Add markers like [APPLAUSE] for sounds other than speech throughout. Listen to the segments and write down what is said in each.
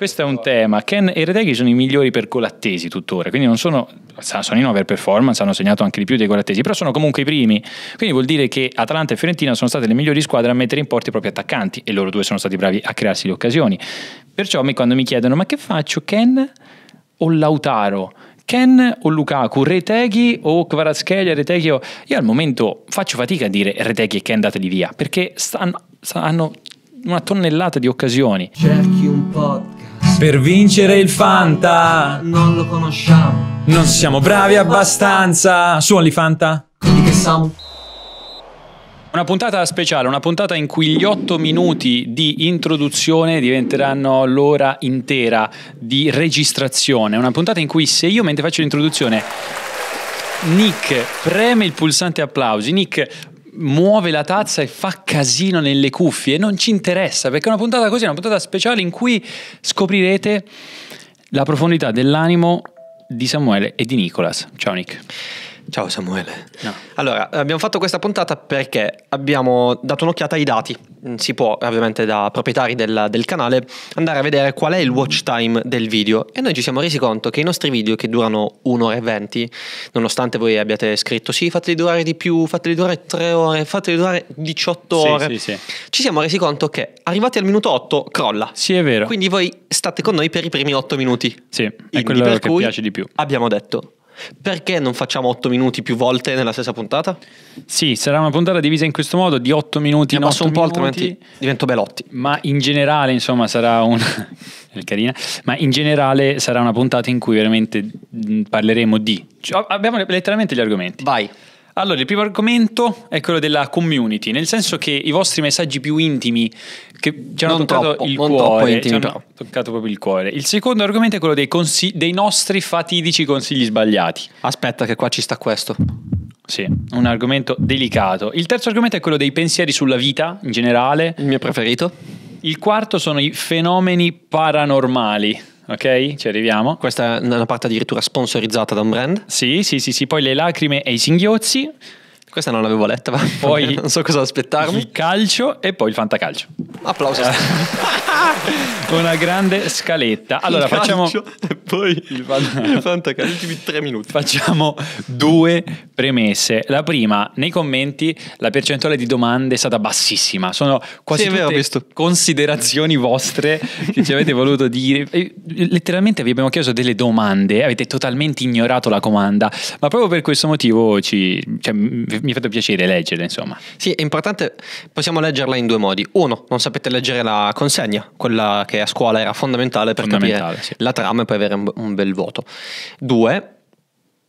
Questo è un tema. Ken e Reteghi sono i migliori per gol attesi tuttora, quindi non sono, sono in over performance, hanno segnato anche di più dei gol attesi, però sono comunque i primi. Quindi vuol dire che Atalanta e Fiorentina sono state le migliori squadre a mettere in porto i propri attaccanti e loro due sono stati bravi a crearsi le occasioni. Perciò quando mi chiedono ma che faccio, Ken o Lautaro? Ken o Lukaku, Reteghi o Kvaratskhelia, Reteghi o... Io al momento faccio fatica a dire Reteghi e Ken dateli via, perché stanno, hanno una tonnellata di occasioni. Cerchi un podcast per vincere il Fanta. Non lo conosciamo. Non siamo bravi abbastanza. Suoli Fanta. Quindi che siamo? Una puntata speciale, una puntata in cui gli otto minuti di introduzione diventeranno l'ora intera di registrazione. Una puntata in cui se io mentre faccio l'introduzione Nick preme il pulsante applausi, Nick muove la tazza e fa casino nelle cuffie. Non ci interessa perché è una puntata così, è una puntata speciale in cui scoprirete la profondità dell'animo di Samuele e di Nicolas. Ciao Nick. Ciao Samuele. No. Allora, abbiamo fatto questa puntata perché abbiamo dato un'occhiata ai dati. Mm, si può, ovviamente, da proprietari del, del, canale, andare a vedere qual è il watch time del video. E noi ci siamo resi conto che i nostri video, che durano 1 ora e 20, nonostante voi abbiate scritto sì, fateli durare di più, fateli durare 3 ore, fateli durare 18 ore, sì, sì, sì. ci siamo resi conto che arrivati al minuto 8 crolla. Sì, è vero. Quindi voi state con noi per i primi 8 minuti. Sì, è Quindi quello che cui piace di più. Abbiamo detto perché non facciamo 8 minuti più volte nella stessa puntata? Sì, sarà una puntata divisa in questo modo, di 8 minuti in Abbasso un po', altrimenti divento Belotti. Ma in generale, insomma, sarà un... [LAUGHS] carina, ma in generale sarà una puntata in cui veramente parleremo di... Cioè, abbiamo letteralmente gli argomenti. Vai. Allora, il primo argomento è quello della community, nel senso che i vostri messaggi più intimi che ci hanno non toccato troppo, il cuore, intimi, ci hanno toccato proprio il cuore. Il secondo argomento è quello dei, consigli, dei nostri fatidici consigli sbagliati. Aspetta che qua ci sta questo. Sì, un argomento delicato. Il terzo argomento è quello dei pensieri sulla vita in generale. Il mio preferito. Il quarto sono i fenomeni paranormali ok? Ci arriviamo. Questa è una parte addirittura sponsorizzata da un brand. Sì, sì, sì, sì. Poi le lacrime e i singhiozzi. Questa non l'avevo letta, ma poi non so cosa aspettarmi. Il calcio e poi il fantacalcio. Applauso. [LAUGHS] Una grande scaletta. Allora facciamo e poi [LAUGHS] il, fantacalcio. Ultimi tre minuti. Facciamo due premesse. La prima, nei commenti la percentuale di domande è stata bassissima. Sono quasi sì, tutte considerazioni vostre che ci avete voluto dire. Letteralmente vi abbiamo chiesto delle domande, avete totalmente ignorato la comanda, ma proprio per questo motivo ci, cioè, mi ha fatto piacere leggerla, insomma. Sì, è importante, possiamo leggerla in due modi. Uno, non sapete leggere la consegna, quella che a scuola era fondamentale per fondamentale, capire sì. la trama e poi avere un, un bel voto. Due,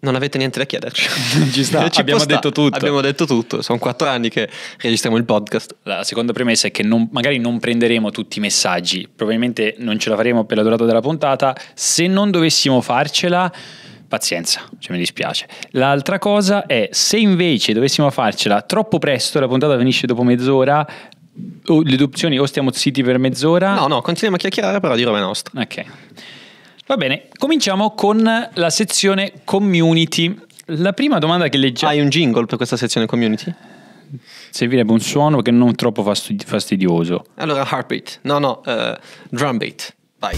non avete niente da chiederci. [LAUGHS] Ci sta, [LAUGHS] Ci abbiamo sta. detto tutto. Abbiamo detto tutto. Sono quattro anni che registriamo il podcast. La seconda premessa è che non- magari non prenderemo tutti i messaggi, probabilmente non ce la faremo per la durata della puntata. Se non dovessimo farcela, pazienza, cioè mi dispiace. L'altra cosa è se invece dovessimo farcela troppo presto, la puntata finisce dopo mezz'ora, o le due opzioni o stiamo zitti per mezz'ora. No, no, continuiamo a chiacchierare però di roba nostra. Ok. Va bene, cominciamo con la sezione community. La prima domanda che leggiamo... Hai un jingle per questa sezione community? Servirebbe un suono che non troppo fastidi- fastidioso. Allora, heartbeat. No, no, eh, drum beat. Vai.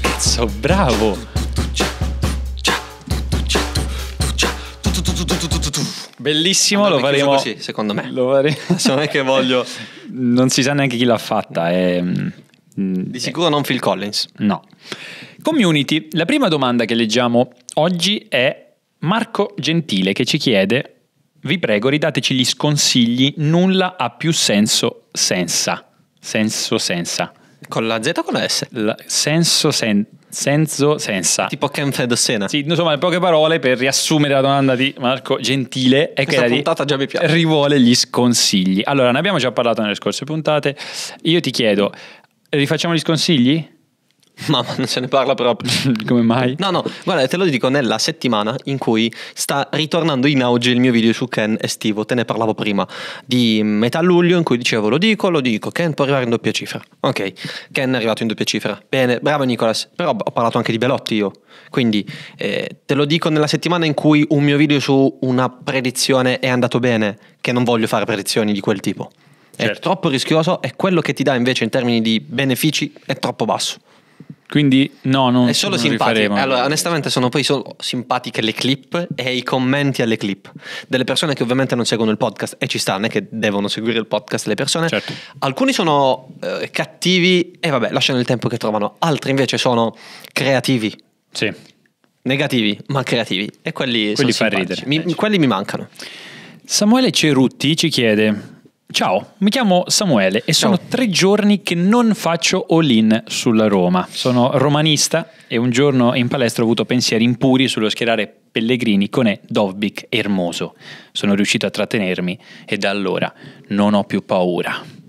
Cazzo, bravo! Bellissimo, lo faremo. così, secondo me. Lo faremo. Non è che voglio... Non si sa neanche chi l'ha fatta. È... mm, Di sicuro non Phil Collins. No. Community, la prima domanda che leggiamo oggi è Marco Gentile che ci chiede: Vi prego, ridateci gli sconsigli, nulla ha più senso senza. Senso senza. Con la Z o con la S? La- senso sen- senso senza. Tipo Ken Fed Sena. Sì, insomma, in poche parole per riassumere la domanda di Marco Gentile è Questa di puntata già mi piace. rivuole gli sconsigli. Allora, ne abbiamo già parlato nelle scorse puntate. Io ti chiedo, rifacciamo gli sconsigli? [LAUGHS] Mamma, non se ne parla proprio. [LAUGHS] Come mai? No, no, guarda, te lo dico nella settimana in cui sta ritornando in auge il mio video su Ken estivo, te ne parlavo prima, di metà luglio in cui dicevo lo dico, lo dico, Ken può arrivare in doppia cifra. Ok, Ken è arrivato in doppia cifra. Bene, bravo Nicolas, però ho parlato anche di Belotti io. Quindi eh, te lo dico nella settimana in cui un mio video su una predizione è andato bene, che non voglio fare predizioni di quel tipo. È Certo. troppo rischioso e quello che ti dà invece in termini di benefici è troppo basso. Quindi no, non È solo rifaremo. Allora, onestamente sono poi solo simpatiche le clip e i commenti alle clip. Delle persone che ovviamente non seguono il podcast e ci sta, non è che devono seguire il podcast le persone. Certo. Alcuni sono eh, cattivi e vabbè, lasciano il tempo che trovano. Altri invece sono creativi, Sì. negativi, ma creativi. E quelli, Quelli fa ridere. Mi- quelli mi mancano. Samuele Cerutti ci chiede: Ciao, mi chiamo Samuele e sono Ciao. tre giorni che non faccio all-in sulla Roma. Sono romanista e un giorno in palestra ho avuto pensieri impuri sullo schierare Pellegrini, Conè, Dovbik e Hermoso. Sono riuscito a trattenermi e da allora non ho più paura.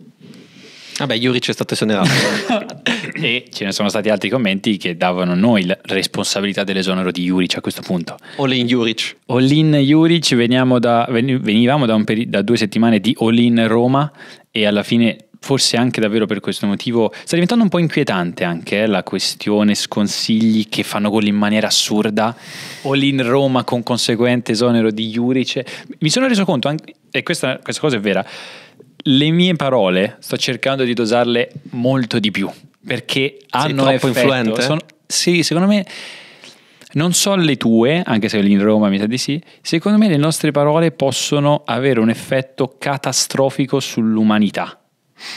Vabbè, Juric è stato esonerato. [LAUGHS] e ce ne sono stati altri commenti che davano noi la responsabilità dell'esonero di Juric a questo punto. Olin Juric. All-in Juric, veniamo da, veni- venivamo da, peri- da due settimane di All-in Roma e alla fine forse anche davvero per questo motivo sta diventando un po' inquietante anche eh, la questione sconsigli che fanno gol in maniera assurda All-in Roma con conseguente esonero di Juric mi sono reso conto anche, e questa, questa cosa è vera le mie parole sto cercando di dosarle molto di più perché hanno troppo effetto influente? sono- sì secondo me non so le tue, anche se lì in Roma mi sa di sì, secondo me le nostre parole possono avere un effetto catastrofico sull'umanità.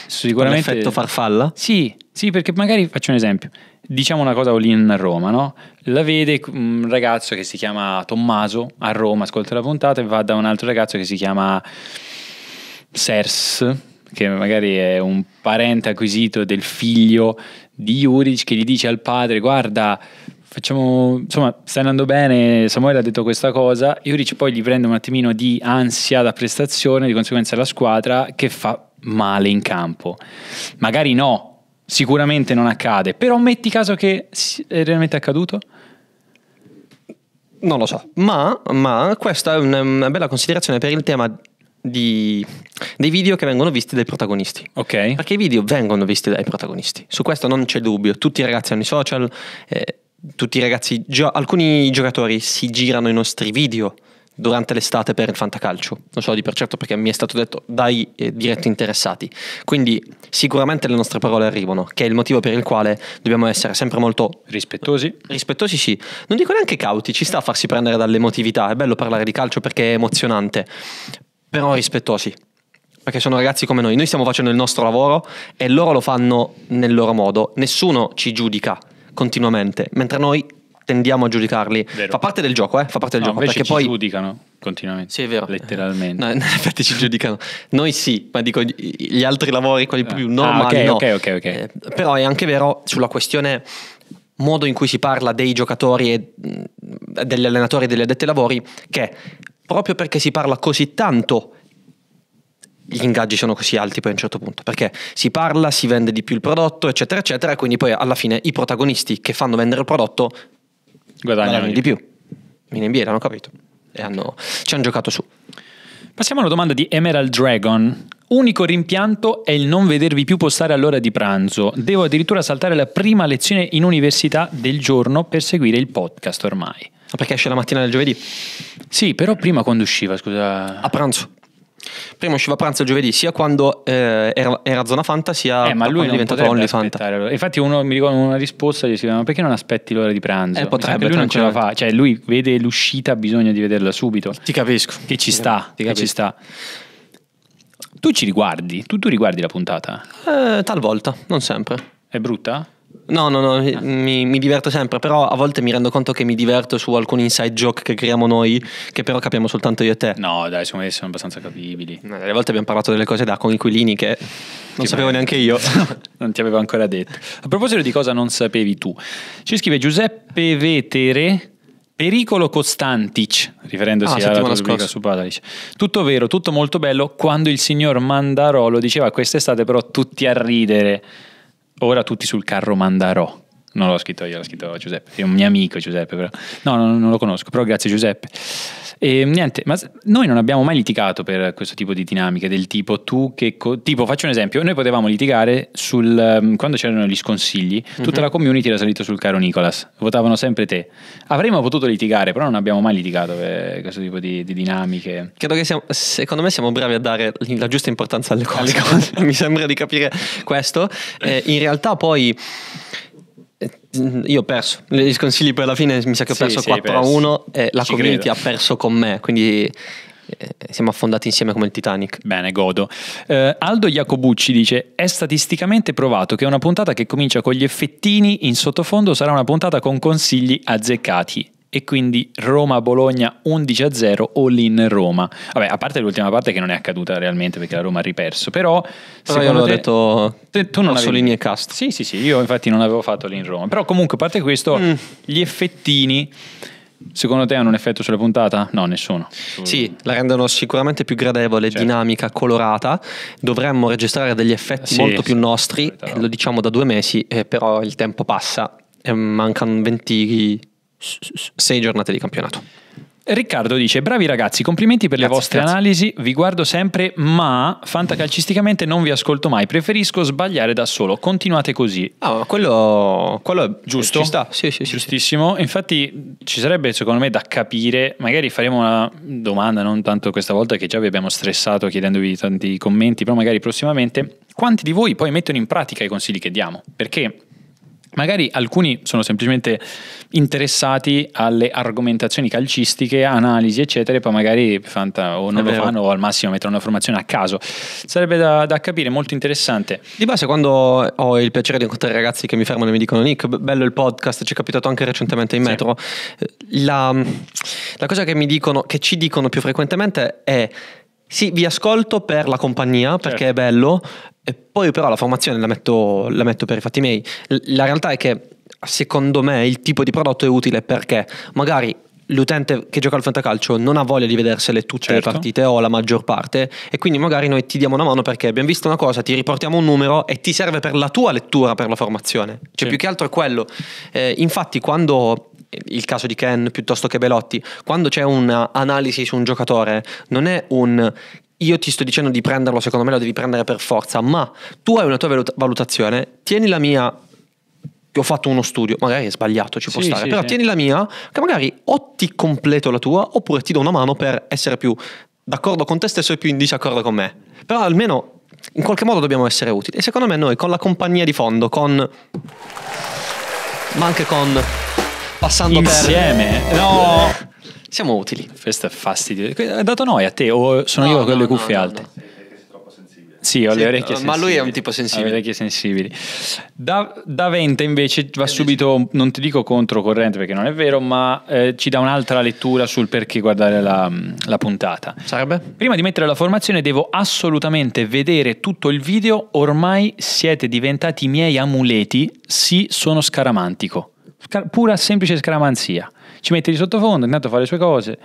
Sicuramente... L'effetto farfalla? Sì, sì, perché magari faccio un esempio. Diciamo una cosa in Roma, no? La vede un ragazzo che si chiama Tommaso a Roma, ascolta la puntata e va da un altro ragazzo che si chiama Sers, che magari è un parente acquisito del figlio di Juric, che gli dice al padre: Guarda, facciamo insomma, sta andando bene. Samuele ha detto questa cosa. Juric poi gli prende un attimino di ansia da prestazione, di conseguenza la squadra che fa male in campo. Magari no, sicuramente non accade, però metti caso che si- è realmente accaduto. Non lo so, ma, ma questa è una bella considerazione per il tema di- dei video che vengono visti dai protagonisti. Ok. Perché i video vengono visti dai protagonisti, su questo non c'è dubbio. Tutti i ragazzi hanno i social, eh, tutti i ragazzi, gio- alcuni giocatori si girano i nostri video durante l'estate per il fantacalcio. Lo so di per certo perché mi è stato detto dai eh, diretti interessati. Quindi sicuramente le nostre parole arrivano, che è il motivo per il quale dobbiamo essere sempre molto Rispettosi. Rispettosi sì, non dico neanche cauti, ci sta a farsi prendere dall'emotività, è bello parlare di calcio perché è emozionante, però rispettosi, perché sono ragazzi come noi, noi stiamo facendo il nostro lavoro e loro lo fanno nel loro modo, nessuno ci giudica continuamente, mentre noi tendiamo a giudicarli, Vero. fa parte del gioco, eh? fa parte del No, gioco, perché ci poi... giudicano continuamente. Sì, è vero. Letteralmente. No, [LAUGHS] in effetti ci giudicano. Noi sì, ma dico gli altri lavori, quelli Ah. più normali, Ah, ok, no. ok, ok, ok. Eh, però è anche vero sulla questione modo in cui si parla dei giocatori e mh, degli allenatori e degli addetti ai lavori, che proprio perché si parla così tanto gli ingaggi sono così alti poi a un certo punto, perché si parla, si vende di più il prodotto, eccetera, eccetera, e quindi poi alla fine i protagonisti che fanno vendere il prodotto Guadagnano guadagnano di più. In NBA l'hanno capito e hanno, ci hanno giocato su. Passiamo alla domanda di Emerald Dragon. Unico rimpianto è il non vedervi più postare all'ora di pranzo. Devo addirittura saltare la prima lezione in università del giorno per seguire il podcast ormai. Ma Perché esce la mattina del giovedì? Sì, però prima quando usciva, scusa. A pranzo. Prima usciva a pranzo il giovedì, sia quando eh, era, era Zona Fanta, sia Eh, ma lui è diventato Only Fanta. Infatti uno mi ricordo una risposta gli chiama, ma perché non aspetti l'ora di pranzo? Eh, potrebbe, lui non ce la fa, cioè lui vede l'uscita, ha bisogno di vederla subito. Ti capisco. Che ci sta, che ci sta. Tu ci riguardi? Tu, tu riguardi la puntata? Eh, talvolta, non sempre. È brutta? No, no, no, mi, mi diverto sempre, però a volte mi rendo conto che mi diverto su alcuni inside joke che creiamo noi, che però capiamo soltanto io e te. No, dai, secondo me sono abbastanza capibili. Eh, Delle volte abbiamo parlato delle cose da coinquilini che non sapevo neanche io. [LAUGHS] non ti avevo ancora detto. A proposito di cosa non sapevi tu, ci scrive Giuseppe Vetere. Pericolo Costantic, riferendosi Ah, alla rubrica su Padalic. Tutto vero, tutto molto bello, quando il signor Mandarolo diceva quest'estate però tutti a ridere, ora tutti sul carro Mandarò. Non l'ho scritto io, l'ho scritto Giuseppe, è un mio amico Giuseppe però. No, non, non lo conosco, però grazie Giuseppe. E niente, ma noi non abbiamo mai litigato per questo tipo di dinamiche, del tipo tu che... co- tipo, faccio un esempio, noi potevamo litigare sul... ehm, quando c'erano gli sconsigli, tutta la community era salita sul caro Nicolas, votavano sempre te. Avremmo potuto litigare, però non abbiamo mai litigato per questo tipo di, di dinamiche. Credo che siamo, secondo me siamo bravi a dare la giusta importanza alle cose. [LAUGHS] Mi sembra di capire questo. Eh, in realtà poi io ho perso. I consigli poi alla fine mi sa che ho perso sì, hai 4 a perso. 1 e la Ci community credo. ha perso con me, quindi eh, siamo affondati insieme come il Titanic. Bene, godo. Eh, Aldo Jacobucci dice: È statisticamente provato che una puntata che comincia con gli effettini in sottofondo sarà una puntata con consigli azzeccati. E quindi Roma-Bologna 11 a 0 all in Roma. Vabbè, a parte l'ultima parte che non è accaduta realmente perché la Roma ha riperso, però, Però io secondo avevo te- detto te- tu non avevi- linee cast. Sì, sì, sì, io infatti non avevo fatto lì in Roma. Però comunque, a parte questo, Mm. gli effettini, secondo te hanno un effetto sulla puntata? No, nessuno. Su- Sì, la rendono sicuramente più gradevole, Certo. dinamica, colorata. Dovremmo registrare degli effetti Sì, molto più sì, nostri, e roba. lo diciamo da due mesi, eh, però il tempo passa e mancano 26 giornate di campionato. Riccardo dice: Bravi ragazzi, complimenti per le Grazie, vostre grazie. analisi. Vi guardo sempre, ma fantacalcisticamente non vi ascolto mai. Preferisco sbagliare da solo. Continuate così. Ah, ma quello, quello è Giusto? Ci sta, sì, sì, sì. sì. Giustissimo. Infatti, ci sarebbe secondo me da capire. Magari faremo una domanda, non tanto questa volta che già vi abbiamo stressato chiedendovi tanti commenti, però magari prossimamente. Quanti di voi poi mettono in pratica i consigli che diamo? Perché magari alcuni sono semplicemente interessati alle argomentazioni calcistiche, analisi, eccetera, e poi magari fanta- o non È lo vero. fanno o al massimo mettono una formazione a caso. Sarebbe da, da capire, molto interessante. Di base, quando ho il piacere di incontrare ragazzi che mi fermano e mi dicono Nick, be- bello il podcast, ci è capitato anche recentemente in Sì. metro. eh, La, la cosa che mi dicono, che ci dicono più frequentemente è: sì, vi ascolto per la compagnia perché Certo. è bello, e poi però la formazione la metto, la metto per i fatti miei. La realtà è che secondo me il tipo di prodotto è utile perché magari. L'utente che gioca al fantacalcio non ha voglia di vedersele tutte Certo. le partite o la maggior parte e quindi magari noi ti diamo una mano perché abbiamo visto una cosa, ti riportiamo un numero e ti serve per la tua lettura per la formazione. Cioè Sì. più che altro è quello. Eh, infatti quando il caso di Ken piuttosto che Belotti, quando c'è un'analisi su un giocatore, non è un io ti sto dicendo di prenderlo, secondo me lo devi prendere per forza, ma tu hai una tua valut- valutazione, tieni la mia che ho fatto uno studio, magari è sbagliato, ci può Sì, stare, sì, però sì. tieni la mia, che magari o ti completo la tua oppure ti do una mano per essere più d'accordo con te stesso e più in disaccordo con me. Però almeno in qualche modo dobbiamo essere utili. E secondo me noi con la compagnia di fondo, con... ma anche con... passando Insieme? per... No! Siamo utili. Questo è fastidioso. È dato noi a te o sono No, io con no, le cuffie no, alte? no. Sì, ho Sì, le orecchie ma sensibili. lui è un tipo sensibile. Ha le orecchie sensibili. Da, da Venta invece va subito, non ti dico controcorrente perché non è vero, ma eh, ci dà un'altra lettura sul perché guardare la, la puntata. Sarebbe? Prima di mettere la formazione devo assolutamente vedere tutto il video, ormai siete diventati miei amuleti, sì sono scaramantico, Scar- pura semplice scaramanzia, ci metti di sottofondo, intanto fa le sue cose,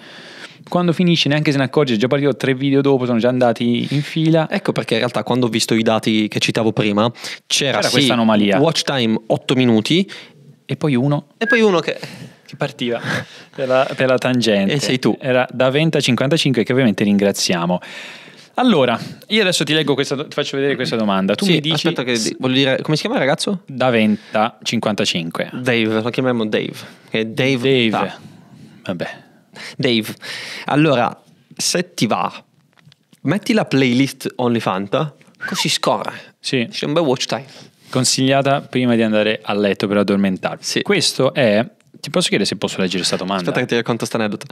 quando finisce neanche se ne accorge, è già partito tre video dopo, sono già andati in fila, Ecco perché in realtà quando ho visto i dati che citavo prima c'era, C'era sì, questa anomalia. watch time 8 minuti e poi uno e poi uno che... che partiva per la, per la tangente. E sei tu. Era da Venta 55 che ovviamente ringraziamo. Allora, io adesso ti leggo questa, ti faccio vedere questa domanda. Tu Sì, mi dici aspetta che voglio dire come si chiama il ragazzo? da Venta 55. Dave, lo chiamiamo Dave. Che è Dave. Dave. Vabbè. Dave. Allora, se ti va, metti la playlist OnlyFanta, così scorre. Sì, C'è un bel watch time. consigliata prima di andare a letto per addormentarvi. Sì. Questo è ti posso chiedere se posso leggere questa domanda? Aspetta che ti racconto sto aneddoto.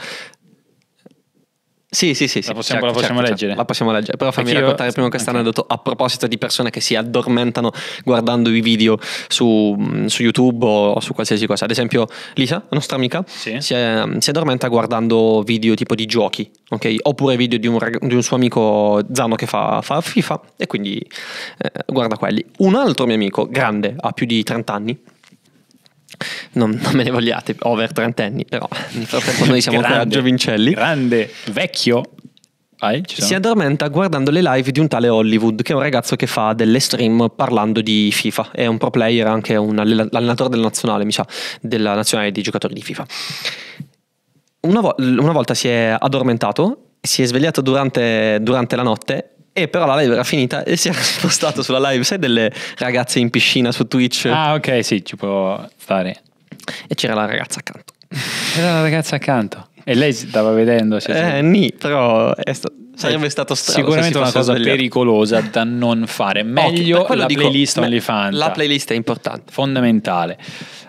Sì, sì, sì. sì, La possiamo- la possiamo leggere? La possiamo leggere. Però fammi Perché io- raccontare prima questo aneddoto a proposito di persone che si addormentano guardando i video su, su YouTube o su qualsiasi cosa. Ad esempio, Lisa, la nostra amica, Sì. si, è- si addormenta guardando video tipo di giochi, ok? Oppure video di un, rag- di un suo amico Zano che fa, fa FIFA e quindi eh, guarda quelli. Un altro mio amico, grande, ha più di 30 anni. Non, non me ne vogliate, over 30 anni, però nel frattempo noi siamo ancora Grande, giovincelli. Grande, vecchio. Vai. Si addormenta guardando le live di un tale Hollywood, che è un ragazzo che fa delle stream parlando di FIFA. È un pro player, anche un alle- allenatore della nazionale, mi sa, della nazionale di giocatori di FIFA. Una, vo- una volta si è addormentato, si è svegliato durante, durante la notte. E però la live era finita e si [LAUGHS] era spostato sulla live, sai, delle ragazze in piscina su Twitch. Ah, ok, sì, ci può stare. E c'era la ragazza accanto. Era la ragazza accanto. E lei stava vedendo. se- Eh, ni, però sta- Sarebbe stato strano. Sicuramente una cosa svegliato. pericolosa da non fare. Meglio quello la dico, playlist OnlyFans. La playlist è importante. fondamentale.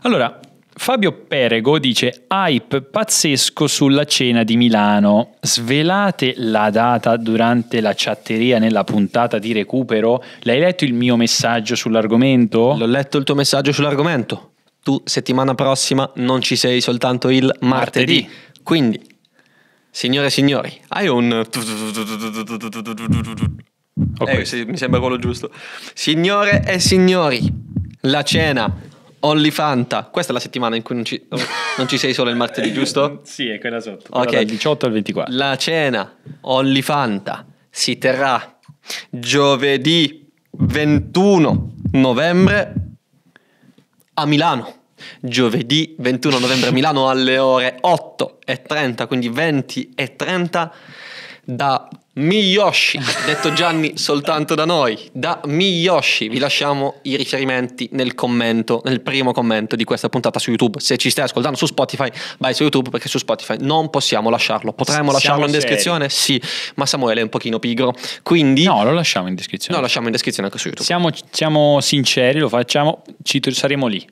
Allora, Fabio Perego dice hype pazzesco sulla cena di Milano. Svelate la data durante la chatteria nella puntata di recupero. L'hai letto il mio messaggio sull'argomento? L'ho letto il tuo messaggio sull'argomento. Tu settimana prossima non ci sei soltanto il martedì. Martedì. Quindi, signore e signori, hai un... O Eh, mi sembra quello giusto. Signore e signori, la cena Only Fanta. Questa è la settimana in cui non ci, non ci sei solo il martedì, giusto? [LAUGHS] Sì, è quella sotto. Ok. Dal 18 al 24. La cena Only Fanta si terrà giovedì 21 novembre a Milano. Giovedì 21 novembre a Milano alle ore 8.30, quindi 20.30 da Miyoshi, detto Gianni soltanto da noi, da Miyoshi. Vi lasciamo i riferimenti nel commento, nel primo commento di questa puntata su YouTube. Se ci stai ascoltando su Spotify, vai su YouTube perché su Spotify non possiamo lasciarlo. Potremmo Siamo lasciarlo in seri. descrizione? Sì, ma Samuele è un pochino pigro. Quindi No, lo lasciamo in descrizione. no, lasciamo in descrizione anche su YouTube. siamo, siamo sinceri, lo facciamo, ci saremo lì.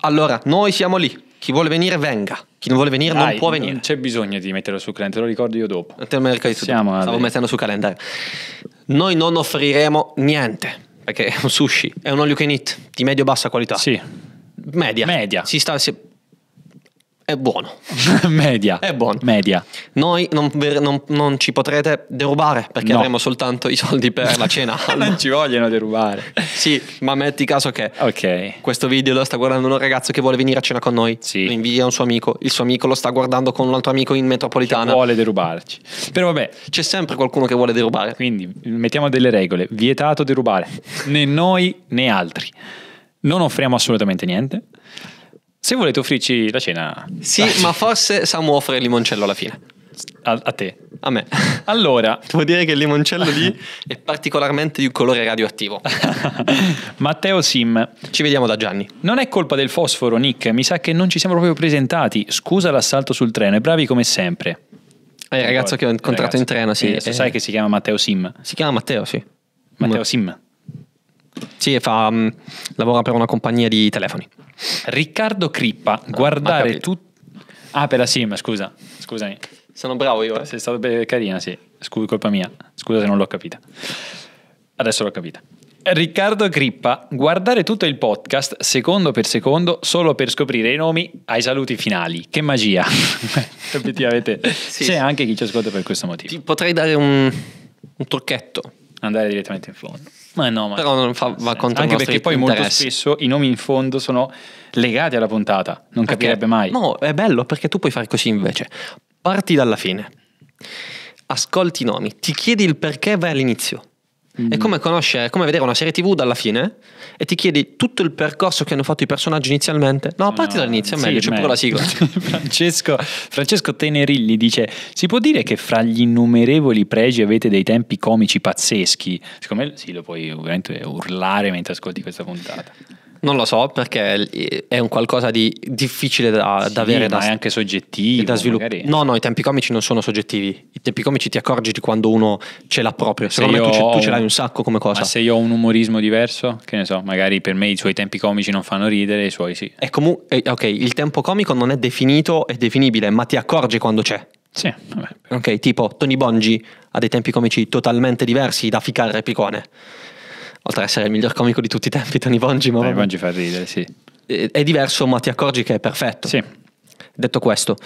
Allora, noi siamo lì. Chi vuole venire venga. Chi non vuole venire non Dai, può venire. Non c'è bisogno di metterlo sul cliente, lo ricordo io dopo. Te lo ricordi tu? Siamo Stavo mettendo su calendario. Noi non offriremo niente. Perché è un sushi, è un all you can eat di medio-bassa qualità. Sì, Media. Media. Si sta, si- È buono. [LAUGHS] media. È buono. Media. Noi non, non- non ci potrete derubare perché No. avremo soltanto i soldi per la cena. [LAUGHS] non ci vogliono derubare. sì, ma metti caso che Ok. questo video lo sta guardando un ragazzo che vuole venire a cena con noi. Sì. Lo invia un suo amico. Il suo amico lo sta guardando con un altro amico in metropolitana. Vuole derubarci. Però vabbè, C'è sempre qualcuno che vuole derubare. quindi mettiamo delle regole. Vietato derubare. Né noi né altri. Non offriamo assolutamente niente. Se volete offrirci la cena Sì, ma forse Samu offre il limoncello alla fine. a, a te. A me. [LAUGHS] Allora, Devo dire che il limoncello lì è particolarmente di un colore radioattivo. [LAUGHS] Matteo Sim. Ci vediamo da Gianni. Non è colpa del fosforo, Nick. Mi sa che non ci siamo proprio presentati. Scusa l'assalto sul treno. E bravi come sempre. È il ragazzo che ho incontrato in treno, sì. Eh, sai che si chiama Matteo Sim. Si chiama Matteo, sì. Matteo Sim. Sì, fa, mm, lavora per una compagnia di telefoni. Riccardo Crippa. ho guardare tutto. Ah, per la Sim, scusa. Scusami. Sono bravo io. eh. Sei stato be- carina, sì. Scusa, colpa mia. Scusa se non l'ho capita. Adesso l'ho capita. Riccardo Crippa, guardare tutto il podcast secondo per secondo solo per scoprire i nomi ai saluti finali. Che magia! [LAUGHS] Effettivamente [LAUGHS] Sì, c'è sì. anche chi ci ascolta per questo motivo. Ti potrei dare un, un trucchetto. Andare direttamente in fondo. Ma no, ma Però non fa- va contro Anche perché poi molto interessi. spesso i nomi in fondo sono legati alla puntata. Non capirebbe Ok. mai. No, è bello perché tu puoi fare così invece. Parti dalla fine, ascolti i nomi, ti chiedi il perché vai all'inizio. Mm. È come conoscere, è come vedere una serie TV dalla fine e ti chiedi tutto il percorso che hanno fatto i personaggi inizialmente. No, parti No, dall'inizio, è sì, meglio, c'è pure la sigla. [LAUGHS] Francesco, Francesco Tenerilli dice: Si può dire che fra gli innumerevoli pregi avete dei tempi comici pazzeschi? Secondo me sì, lo puoi ovviamente urlare mentre ascolti questa puntata. Non lo so perché è un qualcosa di difficile da, Sì, da avere ma da, è anche soggettivo. da sviluppare. magari. No, no, i tempi comici non sono soggettivi. I tempi comici ti accorgi di quando uno ce l'ha proprio. Se Secondo me tu, ce, tu ce l'hai un sacco come cosa. Ma se io ho un umorismo diverso, che ne so, magari per me i suoi tempi comici non fanno ridere, i suoi sì. È comu- eh, ok, il tempo comico non è definito e definibile, ma ti accorgi quando c'è. Sì, vabbè. Ok, tipo Tony Bongi ha dei tempi comici totalmente diversi da Ficarra e Picone. Oltre ad essere il miglior comico di tutti i tempi, Tony Bongi, ma vabbè. Bongi fa ridere, sì. è è diverso, ma ti accorgi che è perfetto. Sì. Detto questo,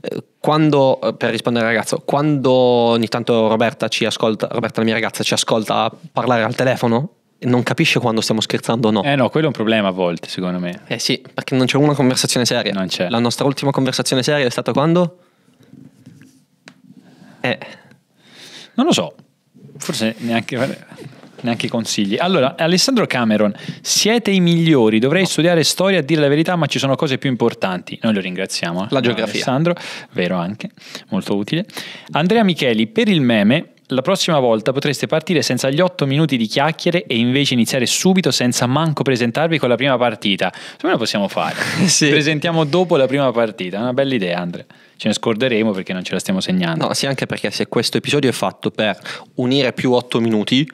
eh, quando, eh, per rispondere al ragazzo, quando ogni tanto Roberta ci ascolta, Roberta la mia ragazza ci ascolta parlare al telefono, non capisce quando stiamo scherzando o no. Eh no, quello è un problema a volte, secondo me. Eh sì, perché non c'è una conversazione seria. Non c'è. La nostra ultima conversazione seria è stata quando? Eh, Non lo so, forse neanche, neanche consigli. Allora, Alessandro Cameron, siete i migliori, dovrei studiare storia a dire la verità, ma ci sono cose più importanti. Noi lo ringraziamo. eh. La geografia. Alessandro, vero anche, molto utile. Andrea Micheli, per il meme, la prossima volta potreste partire senza gli 8 minuti di chiacchiere e invece iniziare subito senza manco presentarvi con la prima partita. Secondo me lo possiamo fare. [LAUGHS] Sì. Presentiamo dopo la prima partita. È una bella idea, Andre. Ce ne scorderemo perché non ce la stiamo segnando. No, sì, anche perché se questo episodio è fatto per unire più 8 minuti,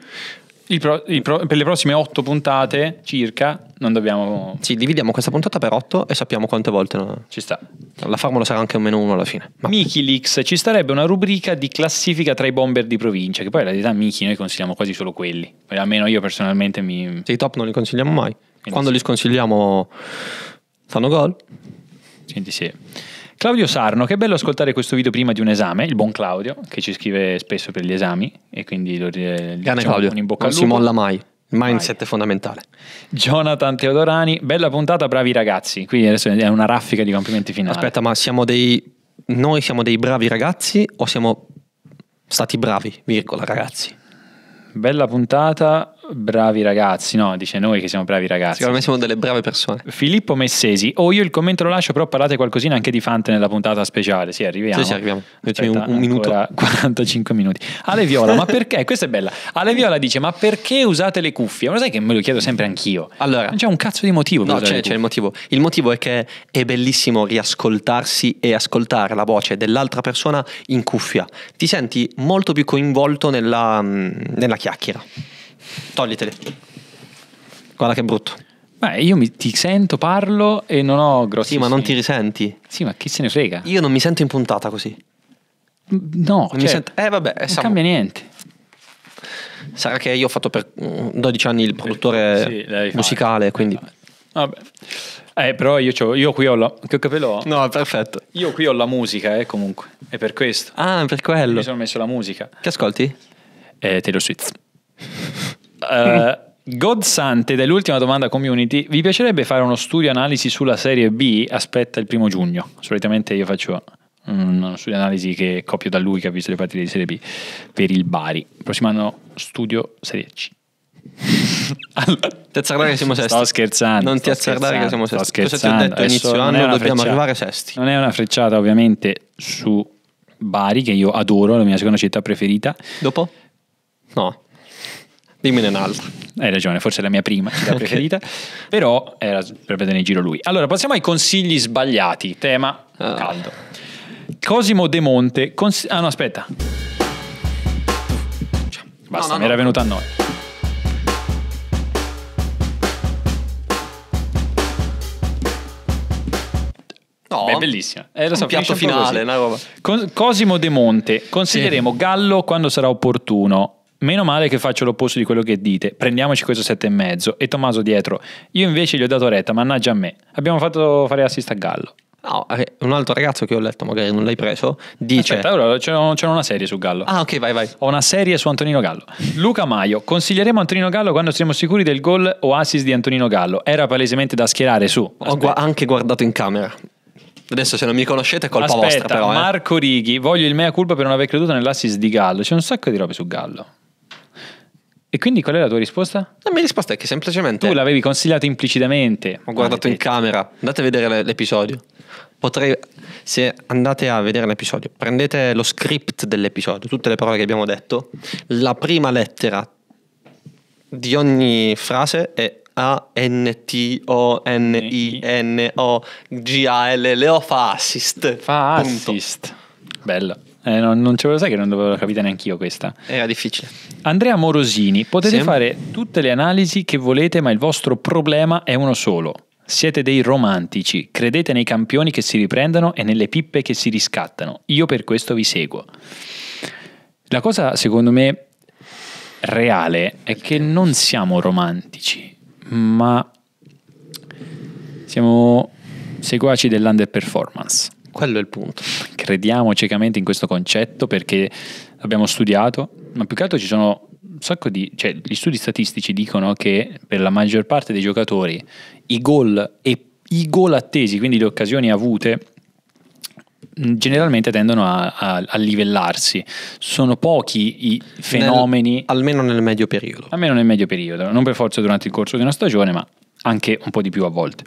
pro- pro- per le prossime 8 puntate circa non dobbiamo... sì, dividiamo questa puntata per 8 e sappiamo quante volte. no? Ci sta. La formula sarà anche un meno 1 alla fine. Ma Miki Leaks, ci starebbe una rubrica di classifica tra i bomber di provincia, che poi in realtà Miki noi consigliamo quasi solo quelli. Almeno io personalmente mi... se i top non li consigliamo mai. Quando li sconsigliamo fanno gol. Senti sì. Claudio Sarno, che bello ascoltare questo video prima di un esame, il buon Claudio, che ci scrive spesso per gli esami e quindi lo Grande diciamo Claudio, un in bocca non al si lupo. molla mai. Mindset è fondamentale. Jonathan Teodorani, bella puntata, bravi ragazzi. Qui adesso è una raffica di complimenti finali. Aspetta, ma siamo dei. Noi siamo dei bravi ragazzi o siamo stati bravi, virgola, ragazzi? Bella puntata, bravi ragazzi. No, dice noi che siamo bravi ragazzi. Secondo me siamo delle brave persone. Filippo Messesi, oh io il commento lo lascio, però parlate qualcosina anche di Fante nella puntata speciale. Sì, arriviamo. Sì, sì, arriviamo. Aspetta, Un- un minuto. [LAUGHS] ancora 45 minuti. Ale Viola, ma perché? Questa è bella. Ale Viola dice, ma perché usate le cuffie? Ma lo sai che me lo chiedo sempre anch'io. Allora- non c'è un cazzo di motivo No, c'è, c'è il motivo. Il motivo è che è bellissimo riascoltarsi e ascoltare la voce dell'altra persona in cuffia. Ti senti molto più coinvolto nella, nella chiacchiera. Togliteli. Guarda che brutto. Beh, io mi- ti sento, parlo e non ho grossi... Sì, ma non ti risenti. Sì, ma chi se ne frega? Io non mi sento in puntata così. No, Non mi cioè, sento- Eh, vabbè, non siamo- cambia niente. sarà che io ho fatto per mm, 12 anni il produttore Sì, musicale, quindi... Vabbè. Eh, però io, c'ho- io qui ho la... Che capello ho? No, perfetto. Io qui ho la musica, eh, comunque. È per questo. Ah, per quello. Mi sono messo la musica. Che ascolti? Eh, Taylor Swift. Eh, God Sante, dell'ultima domanda community, vi piacerebbe fare uno studio analisi sulla serie B? Aspetta il primo giugno. Solitamente io faccio uno studio analisi che copio da lui che ha visto le partite di serie B per il Bari. Prossimo anno studio serie C. [LAUGHS] Allora, Ti azzardare che siamo sesti. Sto scherzando. Non ti sto azzardare che siamo sesti. sto Cosa ti ho detto Adesso inizio anno? Dobbiamo frecciata. arrivare sesti. Non è una frecciata ovviamente su Bari che io adoro, la mia seconda città preferita. Dopo? No. Dimmene un'altra. Hai ragione, forse è la mia prima città Ok. preferita, però era per prendere in giro lui. Allora, passiamo ai consigli sbagliati, tema Ah. caldo. Cosimo De Monte, cons- ah no aspetta, basta, no, mi era no. venuta a noi. No. Beh, bellissima. Eh, lo so, un piatto finale, Cosimo De Monte, consiglieremo Gallo quando sarà opportuno. Meno male che faccio l'opposto di quello che dite. Prendiamoci questo sette e mezzo. E Tommaso dietro. Io invece gli ho dato retta, mannaggia a me. Abbiamo fatto fare assist a Gallo. No, eh, un altro ragazzo che ho letto, magari non l'hai preso, dice... Aspetta, allora c'è, c'è una serie su Gallo. Ah, ok, vai, vai. Ho una serie su Antonino Gallo. Luca Maio, consiglieremo Antonino Gallo quando saremo sicuri del gol o assist di Antonino Gallo. Era palesemente da schierare su. Ho gua- anche guardato in camera. Adesso se non mi conoscete è colpa Aspetta, vostra però. eh. Marco Righi, voglio il mea culpa per non aver creduto nell'assist di Gallo. C'è un sacco di robe su Gallo. E quindi qual è la tua risposta? La mia risposta è che semplicemente... Tu l'avevi consigliato implicitamente. Ho guardato in camera, andate a vedere le- l'episodio. Potrei, se andate a vedere l'episodio, prendete lo script dell'episodio, tutte le parole che abbiamo detto, la prima lettera di ogni frase è A, N, T, O, N, I, N, O, G, A, L, Leo fa assist. Fa Punto. assist. Eh, non, non ce lo sai che non dovevo capire neanche io questa. Era difficile. Andrea Morosini, potete Sì. fare tutte le analisi che volete, ma il vostro problema è uno solo. Siete dei romantici, credete nei campioni che si riprendono e nelle pippe che si riscattano. Io per questo vi seguo. La cosa, secondo me, reale è che non siamo romantici, ma siamo seguaci dell'underperformance Quello è il punto. crediamo ciecamente in questo concetto perché abbiamo studiato, ma più che altro ci sono un sacco di, cioè gli studi statistici dicono che per la maggior parte dei giocatori i gol e i gol attesi, quindi le occasioni avute, generalmente tendono a, a- a livellarsi. Sono pochi i fenomeni, Nel- almeno nel medio periodo. almeno nel medio periodo, non per forza durante il corso di una stagione, ma anche un po' di più a volte.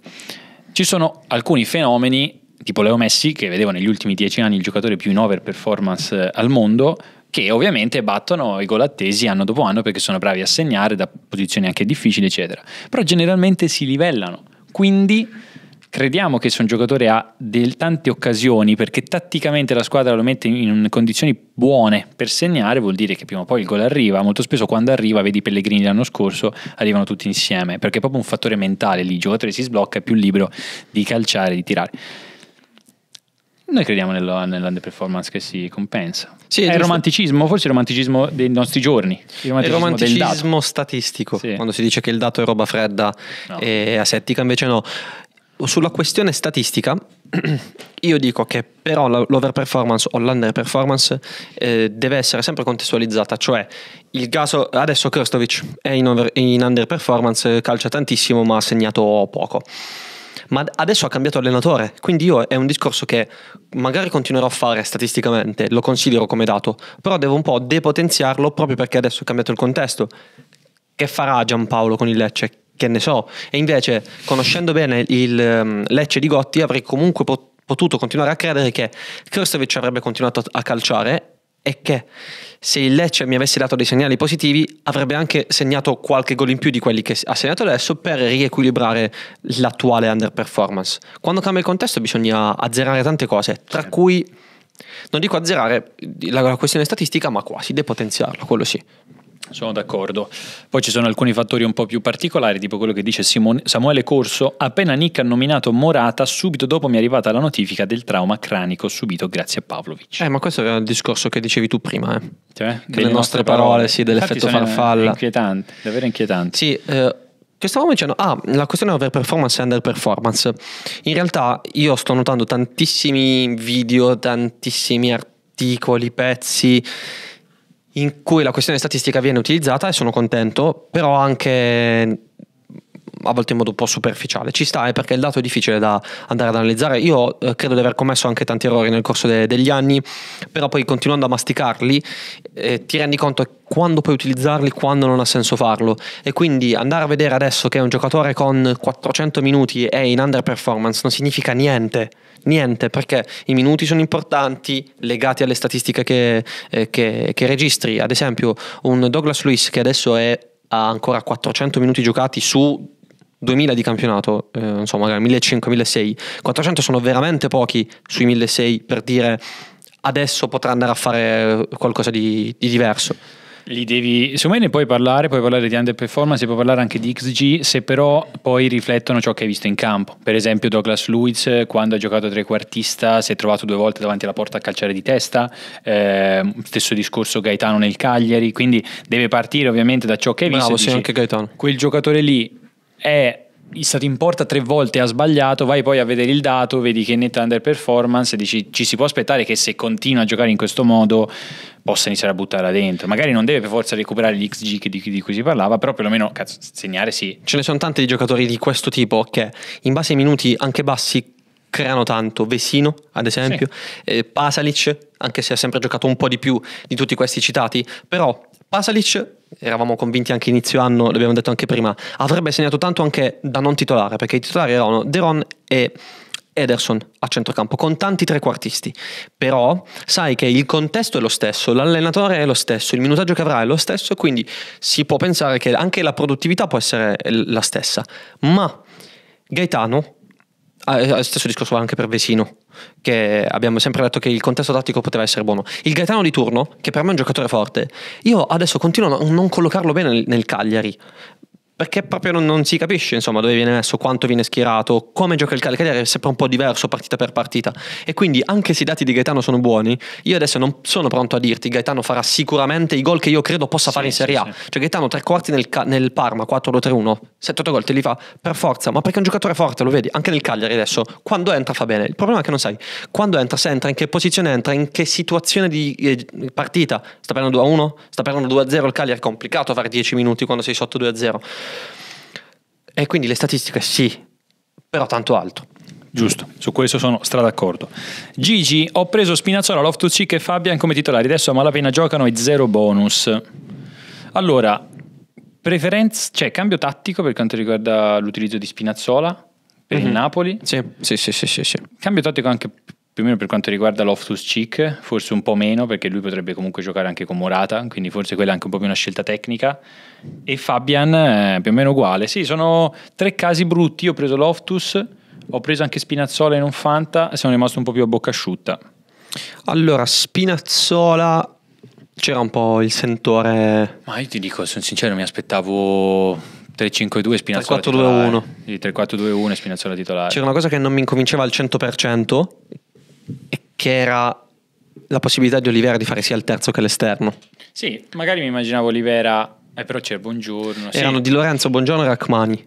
Ci sono alcuni fenomeni, tipo Leo Messi, che vedevo negli ultimi dieci anni il giocatore più in over performance eh, al mondo, che ovviamente battono i gol attesi anno dopo anno perché sono bravi a segnare da posizioni anche difficili, eccetera. Però generalmente si livellano. Quindi crediamo che se un giocatore ha del, tante occasioni perché tatticamente la squadra lo mette in condizioni buone per segnare, vuol dire che prima o poi il gol arriva. Molto spesso quando arriva, vedi Pellegrini l'anno scorso, arrivano tutti insieme perché è proprio un fattore mentale lì. Il giocatore si sblocca, è più libero di calciare, di tirare. Noi crediamo nello- nell'underperformance che si compensa. Sì, è il romanticismo, forse il romanticismo dei nostri giorni. Il Il romanticismo, dato. romanticismo statistico, Sì. quando si dice che il dato è roba fredda No. e asettica, invece no. Sulla questione statistica, [CLEARS THROAT] io dico che però l'overperformance o l'underperformance eh, deve essere sempre contestualizzata, cioè il caso adesso Krstovic è in, over- in underperformance, calcia tantissimo ma ha segnato poco. Ma ad- adesso ha cambiato allenatore, quindi io è un discorso che magari continuerò a fare statisticamente, lo considero come dato, però devo un po' depotenziarlo proprio perché adesso è cambiato il contesto. Che farà Giampaolo con il Lecce? Che ne so. E invece, conoscendo bene il ehm, Lecce di Gotti, avrei comunque pot- potuto continuare a credere che Krstovic avrebbe continuato a calciare e che se il Lecce mi avesse dato dei segnali positivi avrebbe anche segnato qualche gol in più di quelli che ha segnato adesso per riequilibrare l'attuale underperformance. Quando cambia il contesto bisogna azzerare tante cose, tra Sì. cui non dico azzerare la, la questione statistica, ma quasi depotenziarla, quello sì. Sono d'accordo. Poi ci sono alcuni fattori un po' più particolari, tipo quello che dice Simone- Samuele Corso. Appena Nick ha nominato Morata, subito dopo mi è arrivata la notifica del trauma cranico subito grazie a Pavlovic. Eh, ma questo era il discorso che dicevi tu prima, eh. Cioè, che le nostre parole, sì, dell'effetto farfalla. Inquietante, davvero inquietante. Sì, eh, che stavamo dicendo? Ah, la questione overperformance e underperformance. In realtà io sto notando tantissimi video, tantissimi articoli, pezzi in cui la questione statistica viene utilizzata e sono contento, però anche a volte in modo un po' superficiale. Ci sta, eh, perché il dato è difficile da andare ad analizzare. Io eh, credo di aver commesso anche tanti errori nel corso de- degli anni, però poi continuando a masticarli eh, ti rendi conto quando puoi utilizzarli, quando non ha senso farlo. E quindi andare a vedere adesso che un giocatore con 400 minuti è in underperformance non significa niente. Niente, perché i minuti sono importanti, legati alle statistiche che, eh, che- che registri. Ad esempio, un Douglas Lewis che adesso è, ha ancora 400 minuti giocati su 2000 di campionato, eh, so, magari 1500-1600, 400 sono veramente pochi sui 1600 per dire adesso potrà andare a fare qualcosa di, di diverso. Li devi, secondo me ne puoi parlare, puoi parlare di underperformance, puoi parlare anche di XG, se però poi riflettono ciò che hai visto in campo. Per esempio Douglas Luiz eh, quando ha giocato trequartista si è trovato due volte davanti alla porta a calciare di testa, eh, stesso discorso Gaetano nel Cagliari, quindi deve partire ovviamente da ciò che hai visto. Bravo, sì, anche Gaetano. Quel giocatore lì è stato in porta tre volte ha sbagliato, vai poi a vedere il dato, vedi che è netta underperformance e dici ci si può aspettare che se continua a giocare in questo modo possa iniziare a buttarla dentro. Magari non deve per forza recuperare gli XG che- di, di cui si parlava, però perlomeno cazzo, segnare sì. Ce ne sono tanti di giocatori di questo tipo che in base ai minuti anche bassi creano tanto. Vesino, ad esempio, eh, Pasalic, anche se ha sempre giocato un po' di più di tutti questi citati, però Pasalic, eravamo convinti anche inizio anno, l'abbiamo detto anche prima, avrebbe segnato tanto anche da non titolare, perché i titolari erano Deron e Ederson a centrocampo con tanti trequartisti. Però sai che il contesto è lo stesso l'allenatore è lo stesso il minutaggio che avrà è lo stesso quindi si può pensare che anche la produttività può essere la stessa. Ma Gaetano ah, eh, stesso discorso vale anche per Vesino che abbiamo sempre detto che il contesto tattico poteva essere buono. Il Gaetano di turno che per me è un giocatore forte io adesso continuo a non collocarlo bene nel Cagliari perché proprio non, non si capisce insomma dove viene messo, quanto viene schierato, come gioca il Cagliari. È sempre un po' diverso partita per partita e quindi anche se i dati di Gaetano sono buoni, io adesso non sono pronto a dirti Gaetano farà sicuramente i gol che io credo possa Sì, fare in sì, Serie A. sì. Cioè Gaetano tre quarti nel, nel Parma, 4-2-3-1, 7-8 gol te li fa per forza, ma perché è un giocatore forte, lo vedi, anche nel Cagliari adesso, quando entra fa bene. Il problema è che non sai quando entra, se entra, in che posizione entra, in che situazione di eh, partita. Sta perdendo 2-1, sta perdendo 2-0 il Cagliari, è complicato fare 10 minuti quando sei sotto 2-0. E quindi le statistiche sì, però tanto altro. Giusto, su questo sono stra d'accordo. Gigi, ho preso Spinazzola, Loftus-Cheek e Fabian come titolari, adesso a malapena giocano e zero bonus. Allora, preferenza, cioè cambio tattico per quanto riguarda l'utilizzo di Spinazzola per il Mhm. Napoli, Sì, sì, sì, sì, sì. sì. cambio tattico anche più o meno per quanto riguarda Loftus Cheek, forse un po' meno perché lui potrebbe comunque giocare anche con Morata, quindi forse quella è anche un po' più una scelta tecnica. E Fabian eh, più o meno uguale. Sì, sono tre casi brutti. Io ho preso Loftus, ho preso anche Spinazzola in un Fanta e sono rimasto un po' più a bocca asciutta. Allora, Spinazzola c'era un po' il sentore Ma io ti dico, sono sincero, mi aspettavo 3-5-2 Spinazzola 3-4-2-1. titolare. Sì, 3-4-2-1 e Spinazzola titolare. C'era una cosa che non mi incominciava al 100% e che era la possibilità di Olivera di fare sia il terzo che l'esterno. Sì, magari mi immaginavo Olivera, eh, però c'è Buongiorno. sì. Erano Di Lorenzo, Buongiorno e Rachmani.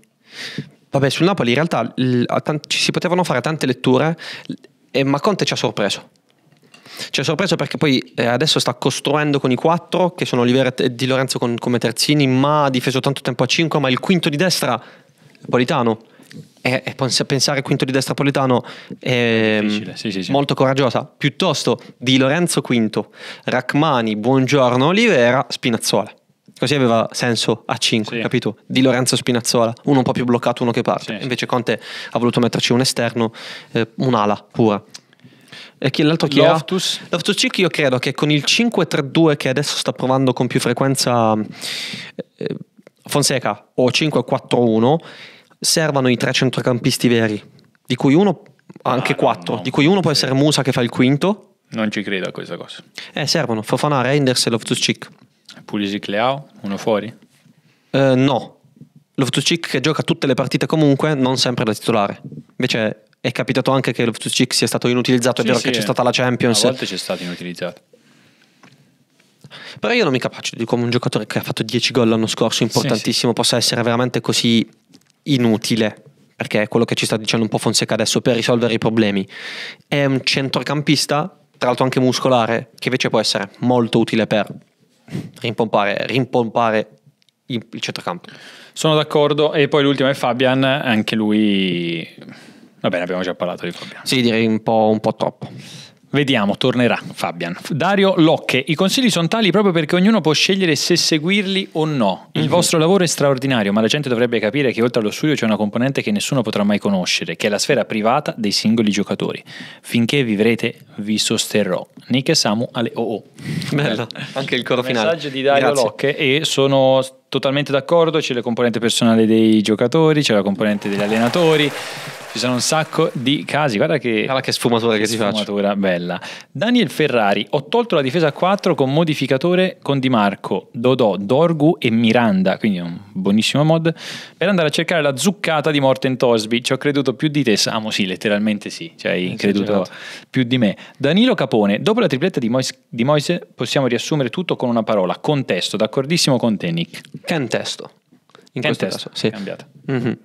Vabbè, sul Napoli in realtà l- tan- ci si potevano fare tante letture, e- ma Conte ci ha sorpreso. Ci ha sorpreso perché poi eh, adesso sta costruendo con i quattro, che sono Olivera e Di Lorenzo con- come terzini, ma ha difeso tanto tempo a 5, ma il quinto di destra Politano. E pens- pensare quinto di destra Politano è Difficile, sì, sì, sì. molto coraggiosa. Piuttosto Di Lorenzo quinto, Rachmani, Buongiorno, Olivera, Spinazzola. Così aveva senso a 5, Sì. capito? Di Lorenzo Spinazzola, uno un po' più bloccato, uno che parte. Sì. Invece Conte ha voluto metterci un esterno, eh, un'ala pura. E chi l'altro chi era? Loftus. Loftus Cheek io credo che con il 5-3-2 che adesso sta provando con più frequenza eh, Fonseca o 5-4-1 servano i tre centrocampisti veri, di cui uno, anche no, quattro, no, di cui uno può sì. essere Musa che fa il quinto. Non ci credo a questa cosa. Eh, servono Fofana, Reinders e Loftus Cheek. Pulisic Leao, uno fuori. Eh, no, Loftus Cheek che gioca tutte le partite comunque, non sempre da titolare. Invece è capitato anche che Loftus Cheek sia stato inutilizzato, è Sì, vero sì, che c'è stata la Champions. A volte c'è stato inutilizzato. Però io non mi capacito di come un giocatore che ha fatto 10 gol l'anno scorso, importantissimo, possa essere veramente così inutile. Perché è quello che ci sta dicendo un po' Fonseca adesso per risolvere i problemi. È un centrocampista, tra l'altro anche muscolare, che invece può essere molto utile per rimpompare, rimpompare il centrocampo. Sono d'accordo. E poi l'ultimo è Fabian, anche lui... Va bene, abbiamo già parlato di Fabian. Sì, direi un po', un po' troppo. Vediamo, tornerà Fabian. Dario Locche, i consigli sono tali proprio perché ognuno può scegliere se seguirli o no. Il vostro lavoro è straordinario, ma la gente dovrebbe capire che oltre allo studio c'è una componente che nessuno potrà mai conoscere, che è la sfera privata dei singoli giocatori. Finché vivrete, vi sosterrò. Nick e Samu alle OO. Bello, anche il coro finale. Messaggio di Dario Grazie. Locche e sono totalmente d'accordo, c'è la componente personale dei giocatori, c'è la componente degli allenatori, ci sono un sacco di casi, guarda che... Guarda che sfumatura che ti faccio. sfumatura bella. Daniel Ferrari, ho tolto la difesa a 4 con modificatore con Di Marco, Dodò, Dorgu e Miranda, quindi un buonissimo mod, per andare a cercare la zuccata di Morten Tosby. Ci ho creduto più di te, Samu, sì, letteralmente sì, ci hai creduto più di me. Danilo Capone, dopo la tripletta di, Mois- di Moise possiamo riassumere tutto con una parola, contesto, d'accordissimo con te Nick. Ken Testo. In questo caso, sì. Mhm.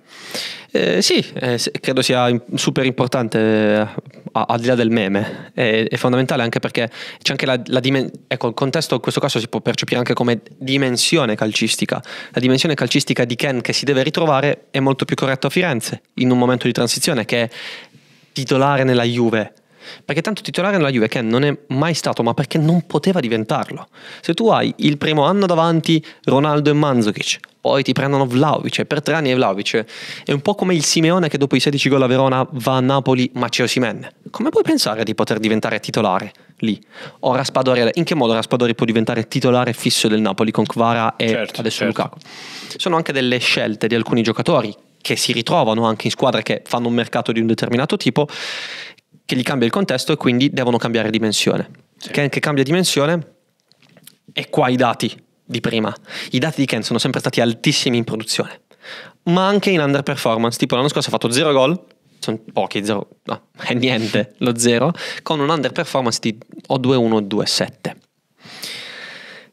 Eh, sì, eh, credo sia super importante eh, al di là del meme, è, è fondamentale anche perché c'è anche la, la dimen- ecco il contesto in questo caso si può percepire anche come dimensione calcistica, la dimensione calcistica di Ken che si deve ritrovare è molto più corretto a Firenze in un momento di transizione che è titolare nella Juve. Perché tanto titolare nella Juve Ken non è mai stato, ma perché non poteva diventarlo. Se tu hai il primo anno davanti Ronaldo e Mandzukic, poi ti prendono Vlaovic, per tre anni è Vlaovic, è un po' come il Simeone che dopo i 16 gol a Verona va a Napoli, ma c'è Osimhen. Come puoi pensare di poter diventare titolare lì? O Raspadori, in che modo Raspadori può diventare titolare fisso del Napoli con Kvara e Certo, adesso certo. Lukaku? Sono anche delle scelte di alcuni giocatori che si ritrovano anche in squadre che fanno un mercato di un determinato tipo che gli cambia il contesto e quindi devono cambiare dimensione. Sì. Ken che cambia dimensione e qua i dati di prima. I dati di Ken sono sempre stati altissimi in produzione, ma anche in underperformance. Tipo l'anno scorso ha fatto 0 gol, sono pochi, 0, no, [LAUGHS] è niente lo 0, con un underperformance di o 2-1 o 2-7.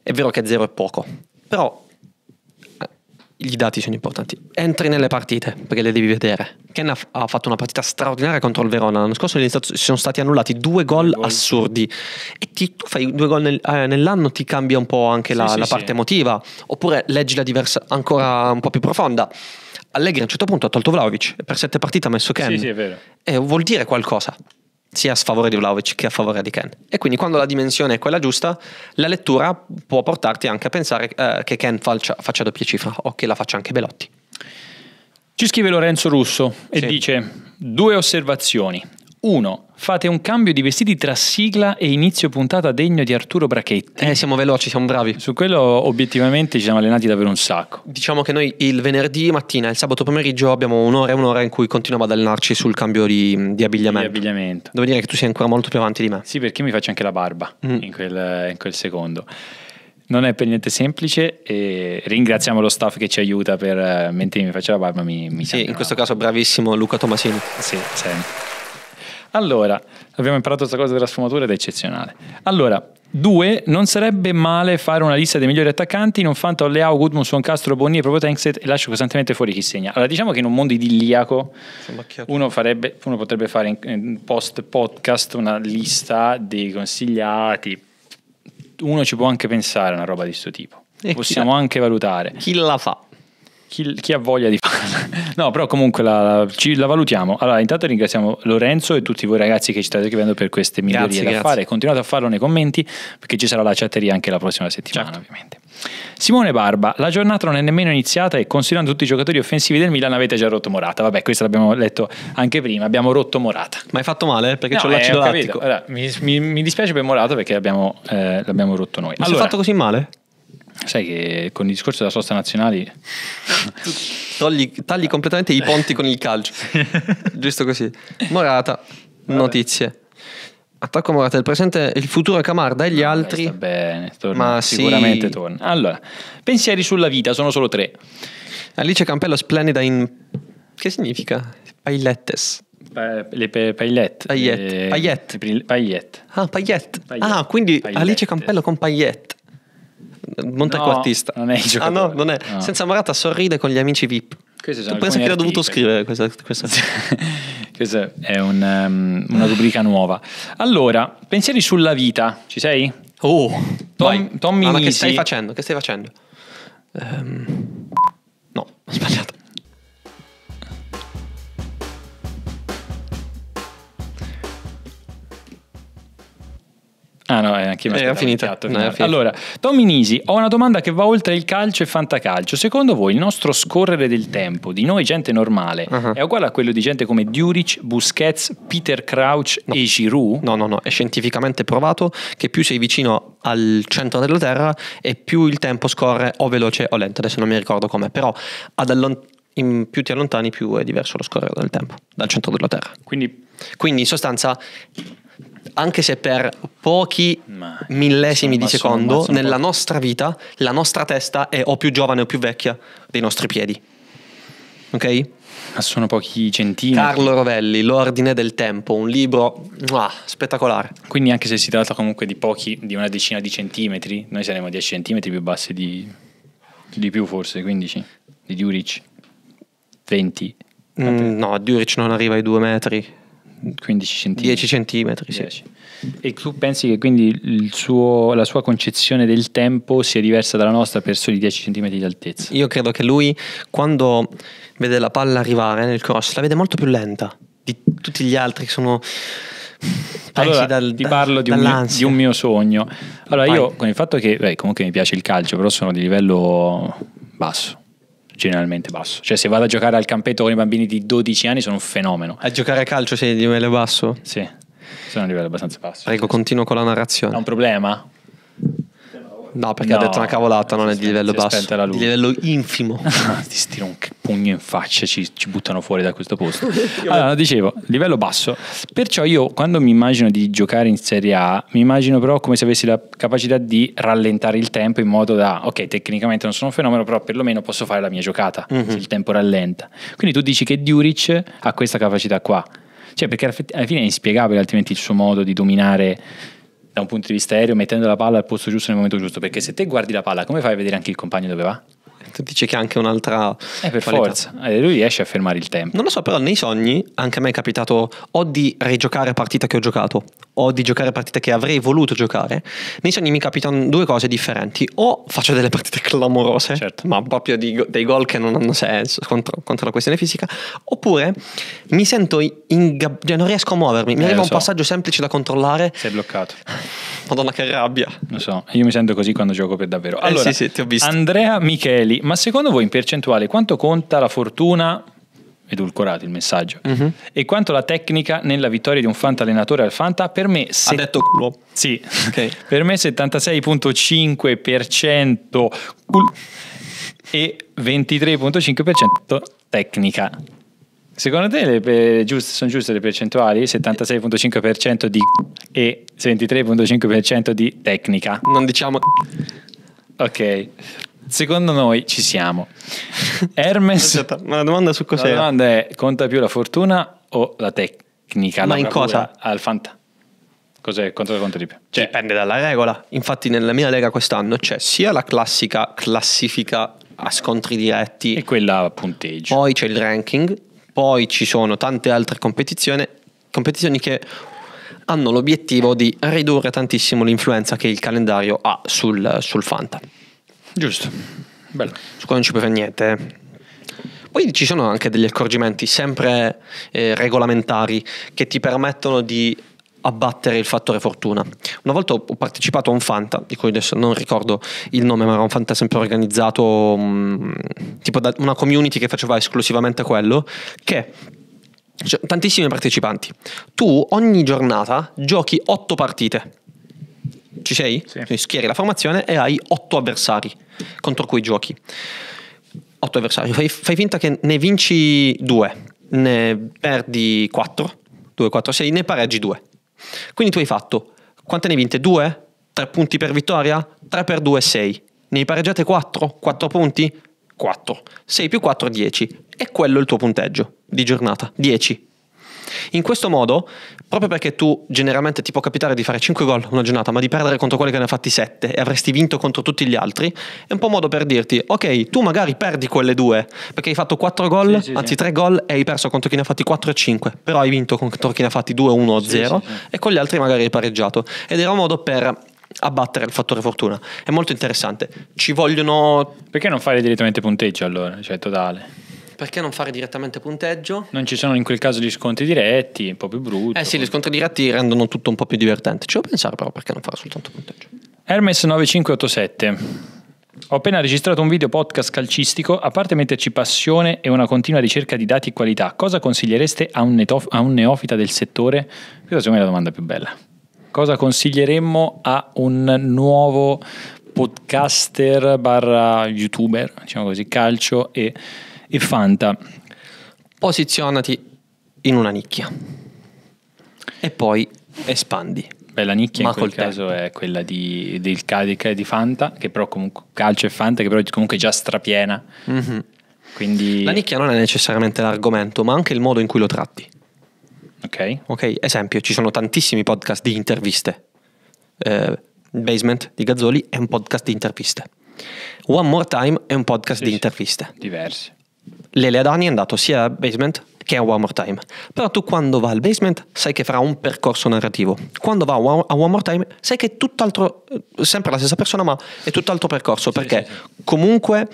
È vero che 0 è poco, però i dati sono importanti. Entri nelle partite perché le devi vedere. Ken ha, ha fatto una partita straordinaria contro il Verona. L'anno scorso si sono stati annullati due gol gol. assurdi. E ti- tu fai due gol nel- eh, nell'anno, ti cambia un po' anche la, Sì, sì, la sì. parte emotiva. Oppure leggi la diversa ancora un po' più profonda. Allegri a un certo punto ha tolto Vlaovic per sette partite ha messo Ken. Sì, sì, è vero. E vuol dire qualcosa, sia a sfavore di Vlaovic che a favore di Ken. E quindi quando la dimensione è quella giusta, la lettura può portarti anche a pensare eh, che Ken faccia, faccia doppia cifra o che la faccia anche Belotti. Ci scrive Lorenzo Russo e Sì. dice due osservazioni. 1. Fate un cambio di vestiti tra sigla e inizio puntata degno di Arturo Brachetti. Eh, siamo veloci, siamo bravi. Su quello obiettivamente ci siamo allenati davvero un sacco. Diciamo che noi il venerdì mattina e il sabato pomeriggio abbiamo un'ora e un'ora in cui continuiamo ad allenarci sul cambio di, di abbigliamento. Di abbigliamento. Devo dire che tu sei ancora molto più avanti di me. Sì, perché mi faccio anche la barba Mm. in, quel, in quel secondo. Non è per niente semplice e ringraziamo lo staff che ci aiuta per, eh, mentre mi faccio la barba, mi, mi Sì, in questo caso bravissimo Luca Tomasini. Sì, sempre. Allora, abbiamo imparato questa cosa della sfumatura ed è eccezionale. Allora, due, non sarebbe male fare una lista dei migliori attaccanti, non fanno Leao, Gudmundsson, Castro, Bonni e proprio Tankset e lascio costantemente fuori chi segna. Allora, diciamo che in un mondo idilliaco uno, farebbe, uno potrebbe fare in, in post podcast una lista dei consigliati. Uno ci può anche pensare a una roba di questo tipo. E Possiamo anche valutare Chi la fa? Chi, chi ha voglia di [LAUGHS] farla. No, però comunque la, la- ci, la valutiamo. Allora, intanto ringraziamo Lorenzo e tutti voi ragazzi che ci state scrivendo per queste migliorie Grazie, da grazie. fare. Continuate a farlo nei commenti perché ci sarà la chatteria anche la prossima settimana, ovviamente. Simone Barba, la giornata non è nemmeno iniziata e considerando tutti i giocatori offensivi del Milan avete già rotto Morata. Vabbè, questo l'abbiamo letto anche prima, abbiamo rotto Morata. Ma hai fatto male? Perché No, c'ho eh, l'acido. Allora, mi, mi- mi dispiace per Morata perché l'abbiamo, eh, l'abbiamo rotto noi. Ma Allora, fatto così male? Sai che con il discorso della sosta nazionali [LAUGHS] Togli, tagli completamente i ponti con il calcio. [LAUGHS] Giusto così. Morata, notizie. Attacco Morata, il presente, il futuro è Camarda e gli altri. Sta bene, torna, Ma sì. sicuramente torna. Allora, pensieri sulla vita, sono solo tre. Alice Campello splendida in... Che significa? Pailettes. Pa- le pe- paillette. Paillette. Le- Paillette. Ah. Paillette. Ah, quindi Paillette. Alice Campello con Paillette. Montequartista. No, non è il Ah giocatore. no, non è. No. Senza Morata sorride con gli amici VIP. Sono Penso che era dovuto scrivere questa, questa. [LAUGHS] Questa è un, um, una rubrica nuova. Allora, pensieri sulla vita, ci sei? Oh, Tom-. Tommy Ah, ma che stai facendo? Che stai facendo? Ehm, no, ho sbagliato. Ah no, eh, anche aspettavo finita. No. Allora, Tommy Nisi, ho una domanda che va oltre il calcio e fantacalcio. Secondo voi il nostro scorrere del tempo di noi gente normale Uh-huh. è uguale a quello di gente come Duric, Busquets, Peter Crouch e Giroud? No, no, no, è scientificamente provato che più sei vicino al centro della Terra e più il tempo scorre o veloce o lento. Adesso non mi ricordo com'è, però ad allon- in più ti allontani più è diverso lo scorrere del tempo dal centro della Terra. Quindi Quindi in sostanza, anche se per pochi Ma- millesimi di secondo, nella nostra vita, la nostra testa è o più giovane o più vecchia dei nostri piedi. Ok? ma sono pochi centimetri. Carlo Rovelli, L'ordine del tempo, un libro mua, spettacolare. Quindi anche se si tratta comunque di pochi, di una decina di centimetri, noi saremo 10 centimetri più bassi di, di più forse, 15, di Duric, 20, Mm, no, Duric non arriva ai due metri, 15 centimetri. 10 centimetri. Sì. 10. E tu pensi che quindi il suo- la sua concezione del tempo sia diversa dalla nostra per soli 10 cm di altezza? Io credo che lui, quando vede la palla arrivare nel cross, la vede molto più lenta di tutti gli altri che sono Allora, dal- ti parlo di un, mio, di un mio sogno. Allora, Vai. io con il fatto che beh, comunque mi piace il calcio, però sono di livello basso, generalmente basso. Cioè, se vado a giocare al campetto con i bambini di 12 anni sono un fenomeno. A giocare a calcio sei di livello basso? Sì, sono a livello abbastanza basso. Prego, continuo con la narrazione. un problema? No, perché ha No, detto una cavolata, non è di livello basso. Di livello infimo. [LAUGHS] ti stiro un pugno in faccia, ci, ci buttano fuori da questo posto. [LAUGHS] Allora, dicevo, livello basso. Perciò io quando mi immagino di giocare in Serie A, mi immagino però come se avessi la capacità di rallentare il tempo in modo da, ok, tecnicamente non sono un fenomeno, però perlomeno posso fare la mia giocata, Mhm. se il tempo rallenta. Quindi tu dici che Duric ha questa capacità qua. Cioè, perché alla fine è inspiegabile altrimenti il suo modo di dominare da un punto di vista aereo, mettendo la palla al posto giusto nel momento giusto. Perché se te guardi la palla, come fai a vedere anche il compagno dove va? Tu dici che ha anche un'altra. Eh, per qualità. forza. Eh, lui riesce a fermare il tempo. Non lo so, però nei sogni anche a me è capitato o di rigiocare partite che ho giocato o di giocare partite che avrei voluto giocare. Nei sogni mi capitano due cose differenti. O faccio delle partite clamorose, Certo. ma proprio di dei gol che non hanno senso contro, contro la questione fisica. Oppure mi sento ingab- cioè non riesco a muovermi. Mi Eh, arriva un so. passaggio semplice da controllare. Sei bloccato. Madonna, che rabbia. Lo so, io mi sento così quando gioco per davvero. Eh, Allora, sì, sì, ti ho visto. Andrea Micheli, ma secondo voi in percentuale quanto conta la fortuna edulcorato il messaggio. Mhm. E quanto la tecnica nella vittoria di un Fanta allenatore al Fanta, per me... Ha se- detto culo. Sì, Ok. [LAUGHS] per me 76.5% cul- e 23.5% tecnica. Secondo te le, giuste- sono giuste le percentuali? 76.5% di e 23.5% di tecnica. Non diciamo... Ok, secondo noi ci siamo. Hermes, Aspetta, ma la domanda su la cos'era? domanda è, conta più la fortuna o la tecnica? Ma la in cosa? Al Fanta. Cos'è, cosa conta di più? Cioè, Dipende dalla regola. Infatti nella mia lega quest'anno c'è sia la classica classifica a scontri diretti, e quella a punteggio. poi c'è il ranking, poi ci sono tante altre competizioni, competizioni che hanno l'obiettivo di ridurre tantissimo l'influenza che il calendario ha sul, sul Fanta. Giusto. Bello. Su cui non ci puoi fare niente. eh. Poi ci sono anche degli accorgimenti sempre eh, regolamentari che ti permettono di abbattere il fattore fortuna. Una volta ho partecipato a un Fanta, di cui adesso non ricordo il nome, ma era un Fanta sempre organizzato mm, tipo da una community che faceva esclusivamente quello, che cioè, tantissimi partecipanti. Tu ogni giornata giochi otto partite. Ci sei? Sì. Schieri la formazione e hai otto avversari contro cui giochi. Otto avversari. Fai, fai finta che ne vinci due, ne perdi quattro, 2, 4, 6, ne pareggi due. Quindi tu hai fatto, quante ne hai vinte? Due? Tre punti per vittoria? 3 per 2, 6. Ne hai pareggiate 4? 4 punti? 4. 6 più 4, 10. E quello è il tuo punteggio di giornata, 10. In questo modo, proprio perché tu generalmente ti può capitare di fare 5 gol una giornata, ma di perdere contro quelli che ne ha fatti 7 e avresti vinto contro tutti gli altri, è un po' modo per dirti, ok, tu magari perdi quelle due, perché hai fatto 4 gol, Sì, sì, anzi sì. 3 gol e hai perso contro chi ne ha fatti 4 e 5, però hai vinto contro chi ne ha fatti 2, 1 o Sì, 0 sì, sì. e con gli altri magari hai pareggiato. Ed era un modo per abbattere il fattore fortuna. È molto interessante. Ci vogliono... Perché non fare direttamente punteggio allora? Cioè totale. Perché non fare direttamente punteggio? Non ci sono in quel caso gli scontri diretti, un po' più brutto. Eh sì, gli scontri diretti rendono tutto un po' più divertente. Ci devo pensare però perché non fare soltanto punteggio. Hermes 9587. Ho appena registrato un video podcast calcistico, a parte metterci passione e una continua ricerca di dati e qualità, cosa consigliereste a un, neto- a un neofita del settore? Questa secondo me è la domanda più bella. Cosa consiglieremmo a un nuovo podcaster barra youtuber, diciamo così, calcio e, e Fanta? Posizionati in una nicchia e poi espandi. Beh, la nicchia Ma in quel col caso è quella di, del Cadic e di Fanta, che però comunque calcio e Fanta, che però comunque è già strapiena. Quindi... La nicchia non è necessariamente l'argomento, ma anche il modo in cui lo tratti. Ok. Ok, esempio, ci sono tantissimi podcast di interviste. Eh, Basement di Gazzoli è un podcast di interviste. One More Time è un podcast Sì, di interviste. Diversi. Lele Adani è andato sia a Basement che a One More Time. Però tu quando va al Basement sai che farà un percorso narrativo. Quando va a One More Time sai che è tutt'altro, eh, sempre la stessa persona ma è tutt'altro percorso perché sì, comunque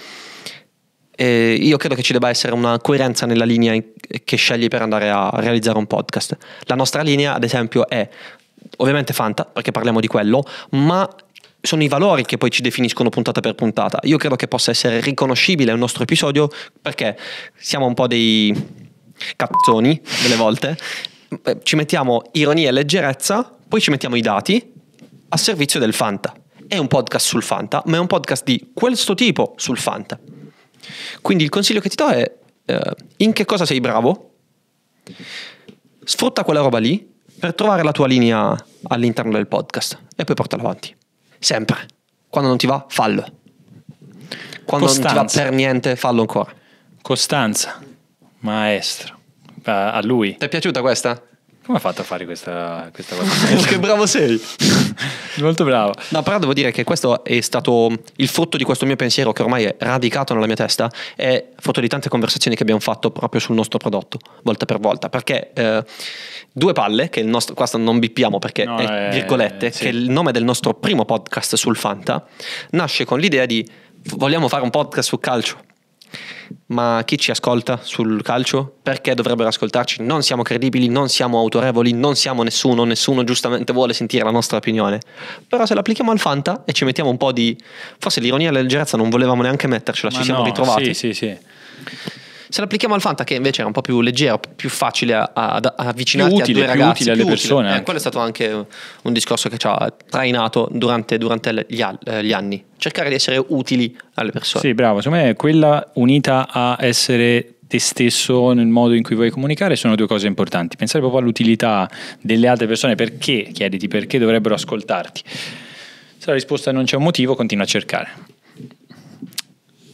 eh, io credo che ci debba essere una coerenza nella linea in- che scegli per andare a realizzare un podcast. La nostra linea ad esempio è ovviamente Fanta perché parliamo di quello ma sono i valori che poi ci definiscono puntata per puntata. Io credo che possa essere riconoscibile il nostro episodio perché siamo un po' dei cazzoni delle volte. Eh, Ci mettiamo ironia e leggerezza, poi ci mettiamo i dati a servizio del Fanta. È un podcast sul Fanta, ma è un podcast di questo tipo sul Fanta. Quindi il consiglio che ti do è eh, in che cosa sei bravo, sfrutta quella roba lì per trovare la tua linea all'interno del podcast e poi portala avanti. Sempre. Quando non ti va, fallo. Quando non ti va Costanza. per niente, fallo ancora. Costanza, maestro. A lui. Ti è piaciuta questa? Come ha fatto a fare questa, questa cosa? [LAUGHS] che bravo sei! [LAUGHS] Molto bravo. No, però devo dire che questo è stato il frutto di questo mio pensiero che ormai è radicato nella mia testa, è frutto di tante conversazioni che abbiamo fatto proprio sul nostro prodotto, volta per volta, perché eh, Due Palle, che è il nostro, questo non bippiamo perché No, è eh, virgolette, sì. che è il nome del nostro primo podcast sul Fanta, nasce con l'idea di vogliamo fare un podcast sul calcio. Ma chi ci ascolta sul calcio? Perché dovrebbero ascoltarci? Non siamo credibili, non siamo autorevoli, non siamo nessuno, nessuno giustamente vuole sentire la nostra opinione. Però se l'applichiamo al Fanta e ci mettiamo un po' di... Forse l'ironia e la leggerezza non volevamo neanche mettercela, ci Ma siamo no, ritrovati. Sì, sì, sì. Se l'applichiamo al Fanta, che invece era un po' più leggero, più facile a, a- ad avvicinarti Più utile, a due più ragazzi, utile alle persone Eh, anche. quello è stato anche un discorso che ci ha trainato durante, durante gli, eh, gli anni. Cercare di essere utili alle persone. Sì, bravo. Secondo me quella unita a essere te stesso nel modo in cui vuoi comunicare sono due cose importanti. Pensare proprio all'utilità delle altre persone, perché, chiediti perché dovrebbero ascoltarti. Se la risposta è non c'è un motivo, continua a cercare.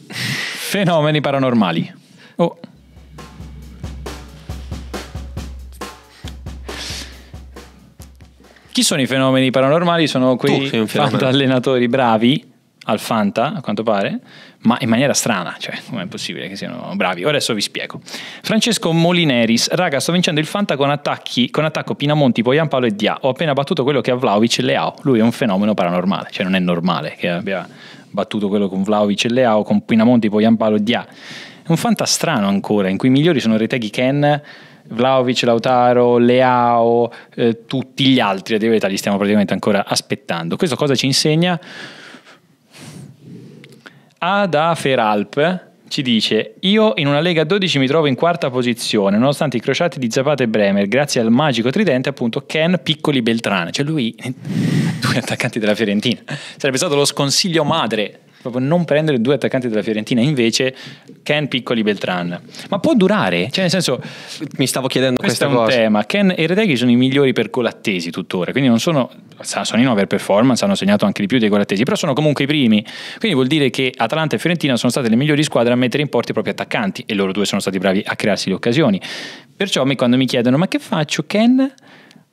Fenomeni paranormali. Oh. Chi sono i fenomeni paranormali? Sono quei sei un fenomeno. fanta allenatori bravi al Fanta, a quanto pare, ma in maniera strana, cioè come è possibile che siano bravi? Ora adesso vi spiego. Francesco Molineris, raga, sto vincendo il Fanta con attacchi, con attacco Pinamonti, poi Giampaolo e Dia. Ho appena battuto quello che ha Vlaovic e Leao. Lui è un fenomeno paranormale, cioè non è normale che abbia battuto quello con Vlaovic e Leao, con Pinamonti, poi Giampaolo e Dia. È un Fanta strano ancora, in cui i migliori sono Reteghi Ken, Vlaovic, Lautaro, Leao, eh, tutti gli altri, a verità, li stiamo praticamente ancora aspettando. Questo cosa ci insegna? Ada Feralp ci dice io in una Lega 12 mi trovo in quarta posizione nonostante i crociati di Zapata e Bremer grazie al magico tridente appunto Ken Piccoli Beltrane cioè lui [LAUGHS] due attaccanti della Fiorentina sarebbe stato lo sconsiglio madre proprio non prendere due attaccanti della Fiorentina invece Ken Piccoli Beltran ma può durare cioè nel senso Mi stavo chiedendo questo è un cosa. tema. Ken e Reteghi sono i migliori per gol attesi tuttora, quindi non sono, sono in over performance, hanno segnato anche di più dei gol attesi, però sono comunque i primi. Quindi vuol dire che Atalanta e Fiorentina sono state le migliori squadre a mettere in porto i propri attaccanti e loro due sono stati bravi a crearsi le occasioni. Perciò quando mi chiedono ma che faccio, Ken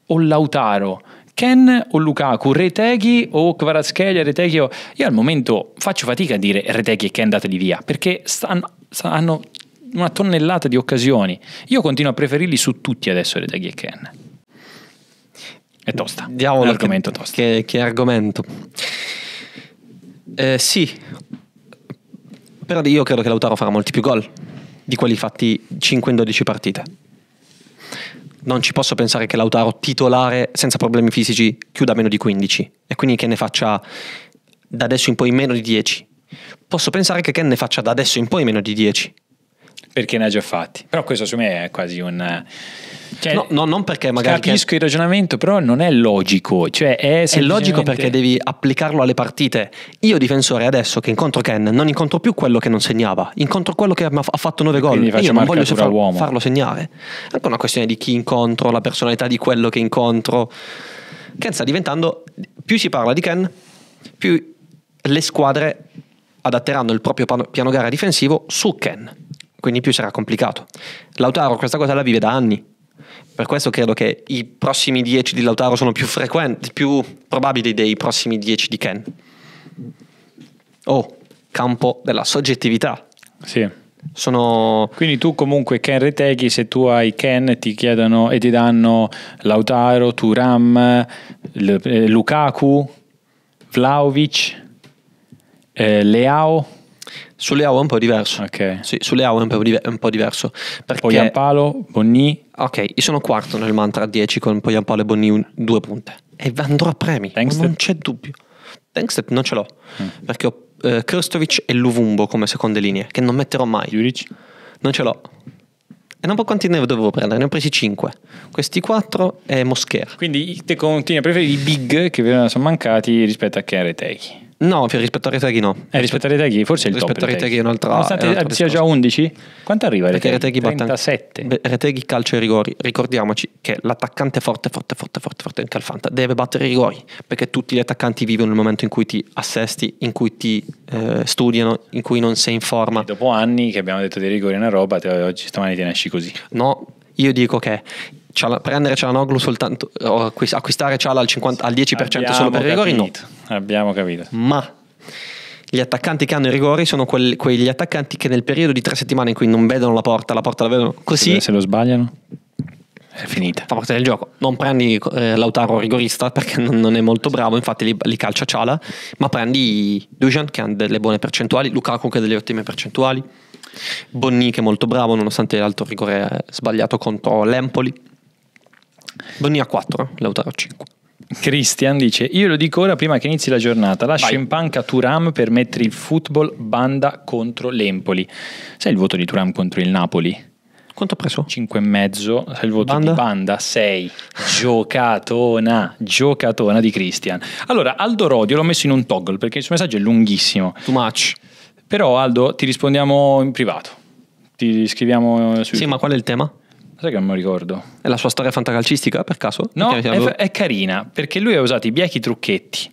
o Lautaro? Ken o Lukaku, Reteghi o Kvaratskhelia, Reteghi o... Io al momento faccio fatica a dire Reteghi e Ken dateli via, perché stanno, sta- hanno una tonnellata di occasioni. Io continuo a preferirli su tutti adesso Reteghi e Ken. È tosta. Diavolo, è argomento che, tosto. Che, che argomento. Eh, sì, però io credo che Lautaro farà molti più gol di quelli fatti 5 in 12 partite. Non ci posso pensare che Lautaro titolare senza problemi fisici chiuda meno di 15 e quindi che ne faccia da adesso in poi meno di 10. Posso pensare che Ken ne faccia da adesso in poi meno di 10. Perché ne ha già fatti. Però questo secondo me è quasi un... Cioè, No, no, non perché magari Capisco il ragionamento, però non è logico. Cioè è, È logico semplicemente- perché devi applicarlo alle partite. Io difensore adesso che incontro Ken non incontro più quello che non segnava, incontro quello che ha fatto 9 gol io non voglio far- uomo. farlo segnare. È anche una questione di chi incontro, la personalità di quello che incontro. Ken sta diventando, più si parla di Ken, più le squadre adatteranno il proprio piano gara difensivo su Ken, quindi più sarà complicato. Lautaro questa cosa la vive da anni. Per questo credo che i prossimi 10 di Lautaro sono più frequenti, più probabili dei prossimi 10 di Ken. Oh, campo della soggettività. Sì. Sono Quindi tu comunque Ken Reteghi, se tu hai Ken ti chiedono e ti danno Lautaro, Turam, eh, Lukaku, Vlaovic, eh, Leao, su Leao è un po' diverso. ok. Sì, su Leao è un po', dive- è un po' diverso. Perché, Poyampalo, Bonni, ok, io sono quarto nel mantra a 10 con Poyampalo e Bonni un- due punte. E andrò a premi, non c'è dubbio. Tankstead non ce l'ho, perché ho eh, Krstovic e Luvumbo come seconde linee, che non metterò mai. Juric. Non ce l'ho. E non po' quanti ne dovevo prendere? Ne ho presi 5. Questi 4 e Moschera. Quindi te continui a preferire i big che sono mancati rispetto a Ken Reteghi. No, rispetto a Reteghi no. Eh, rispetto a Reteghi forse il Rispetto top. a Reteghi è un'altra- Nonostante è un altro sia già discorso. 11? Quanto arriva Reteghi? Reteghi batte 37. Beh, Reteghi calcia i rigori. Ricordiamoci che l'attaccante forte, forte, forte, forte, forte anche al Fanta deve battere i rigori. Perché tutti gli attaccanti vivono il momento in cui ti assesti, in cui ti eh, studiano, in cui non sei in forma. E dopo anni che abbiamo detto dei rigori è una roba, te- oggi stamani te ne esci così. No, io dico che Ciala- prendere Cialanoglu soltanto, acquistare Ciala al, 50 al 10% solo per i rigori, no. Abbiamo capito. Ma gli attaccanti che hanno i rigori sono quelli- quegli attaccanti che nel periodo di tre settimane in cui non vedono la porta, la porta la vedono così, Se, se lo sbagliano è finita. fa parte del gioco. Non prendi eh, Lautaro rigorista perché non, non è molto bravo, infatti li, li calcia Ciala, ma prendi Dujan che ha delle buone percentuali, Lukaku che ha delle ottime percentuali, Bonni che è molto bravo nonostante l'altro rigore eh, sbagliato contro l'Empoli. Bonni a 4, Lautaro a 5. Christian dice: Io lo dico ora prima che inizi la giornata. Lascio Vai. in panca Turam per mettere il football banda contro l'Empoli. Sai il voto di Turam contro il Napoli? Quanto ha preso? 5 e mezzo. Sai il voto Banda? di Banda? 6. Giocatona, giocatona di Christian. Allora, Aldo Rodio l'ho messo in un toggle perché il suo messaggio è lunghissimo. Too much. Però, Aldo, ti rispondiamo in privato. Ti scriviamo su. Sì, ma qual è il tema? Sai che non lo ricordo? È la sua storia fantacalcistica, per caso? No, Perché è, avevo- è carina perché lui ha usato i biechi trucchetti.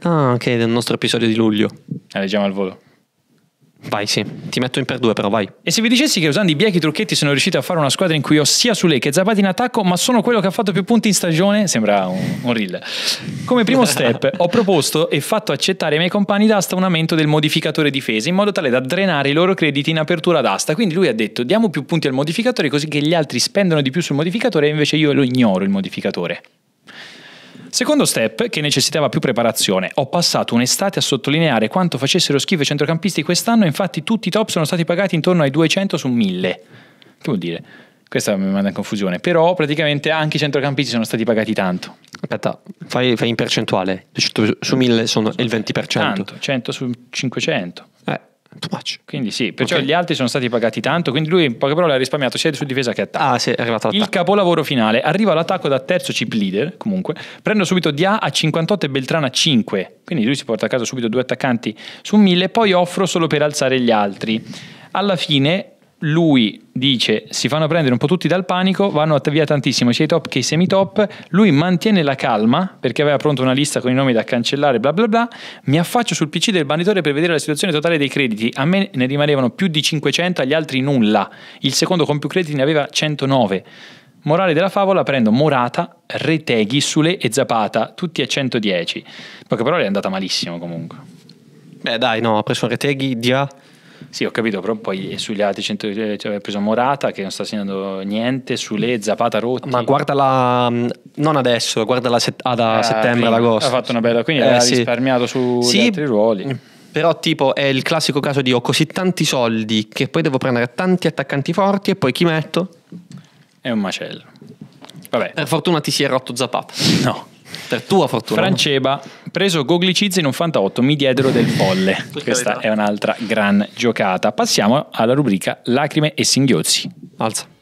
Ah, ok, del nostro episodio di luglio. La leggiamo al volo. Vai, sì. Ti metto in per due, però, vai. E se vi dicessi che usando i biechi trucchetti sono riuscito a fare una squadra in cui ho sia Sule che Zapati in attacco, ma sono quello che ha fatto più punti in stagione, sembra un, un reel. Come primo step [LAUGHS] ho proposto e fatto accettare ai miei compagni d'asta un aumento del modificatore difesa in modo tale da drenare i loro crediti in apertura d'asta. Quindi lui ha detto diamo più punti al modificatore così che gli altri spendono di più sul modificatore e invece io lo ignoro il modificatore. Secondo step, che necessitava più preparazione, ho passato un'estate a sottolineare quanto facessero schifo i centrocampisti quest'anno, infatti tutti i top sono stati pagati intorno ai 200 su 1000. Che vuol dire? Questa mi manda in confusione, però praticamente anche i centrocampisti sono stati pagati tanto. Aspetta, fai, fai in percentuale. 200 su 1000 sono il 20%. Tanto, 100 su 500. Eh. Quindi sì, perciò Ok. gli altri sono stati pagati tanto, quindi lui in poche parole ha risparmiato sia su difesa che attacco. Ah, sì, è arrivato Il l'attacco. capolavoro finale, arriva all'attacco da terzo chip leader, comunque, prendo subito Dia a 58 e Beltrana a 5, quindi lui si porta a casa subito due attaccanti su 1000, poi offro solo per alzare gli altri. Alla fine lui dice si fanno prendere un po' tutti dal panico, vanno via tantissimo sia i top che i semi-top, lui mantiene la calma perché aveva pronto una lista con i nomi da cancellare, bla bla bla, mi affaccio sul PC del banditore per vedere la situazione totale dei crediti, a me ne rimanevano più di 500, agli altri nulla, il secondo con più crediti ne aveva 109. Morale della favola, prendo Morata, Reteghi, Sule e Zapata, tutti a 110. In poche parole è andata malissimo comunque. Beh, dai, no, ha preso Reteghi, Dia. Sì, ho capito, però poi sugli altri 100, cioè, aveva preso Morata che non sta segnando niente, Sule, Zapata rotti. Ma guardala, mh, non adesso, guardala set- ah, da Eh, settembre ad agosto. Ha fatto una bella, quindi Eh, sì. risparmiato sugli Sì, altri ruoli. Però tipo è il classico caso di ho così tanti soldi che poi devo prendere tanti attaccanti forti e poi chi metto? È un macello. Vabbè, Per fortuna ti si è rotto Zapata. no. Per tua fortuna. Franceba, preso Goglicizzi in un Fantotto, mi diedero del folle. Questa è un'altra gran giocata. Passiamo alla rubrica Lacrime e singhiozzi. Alza.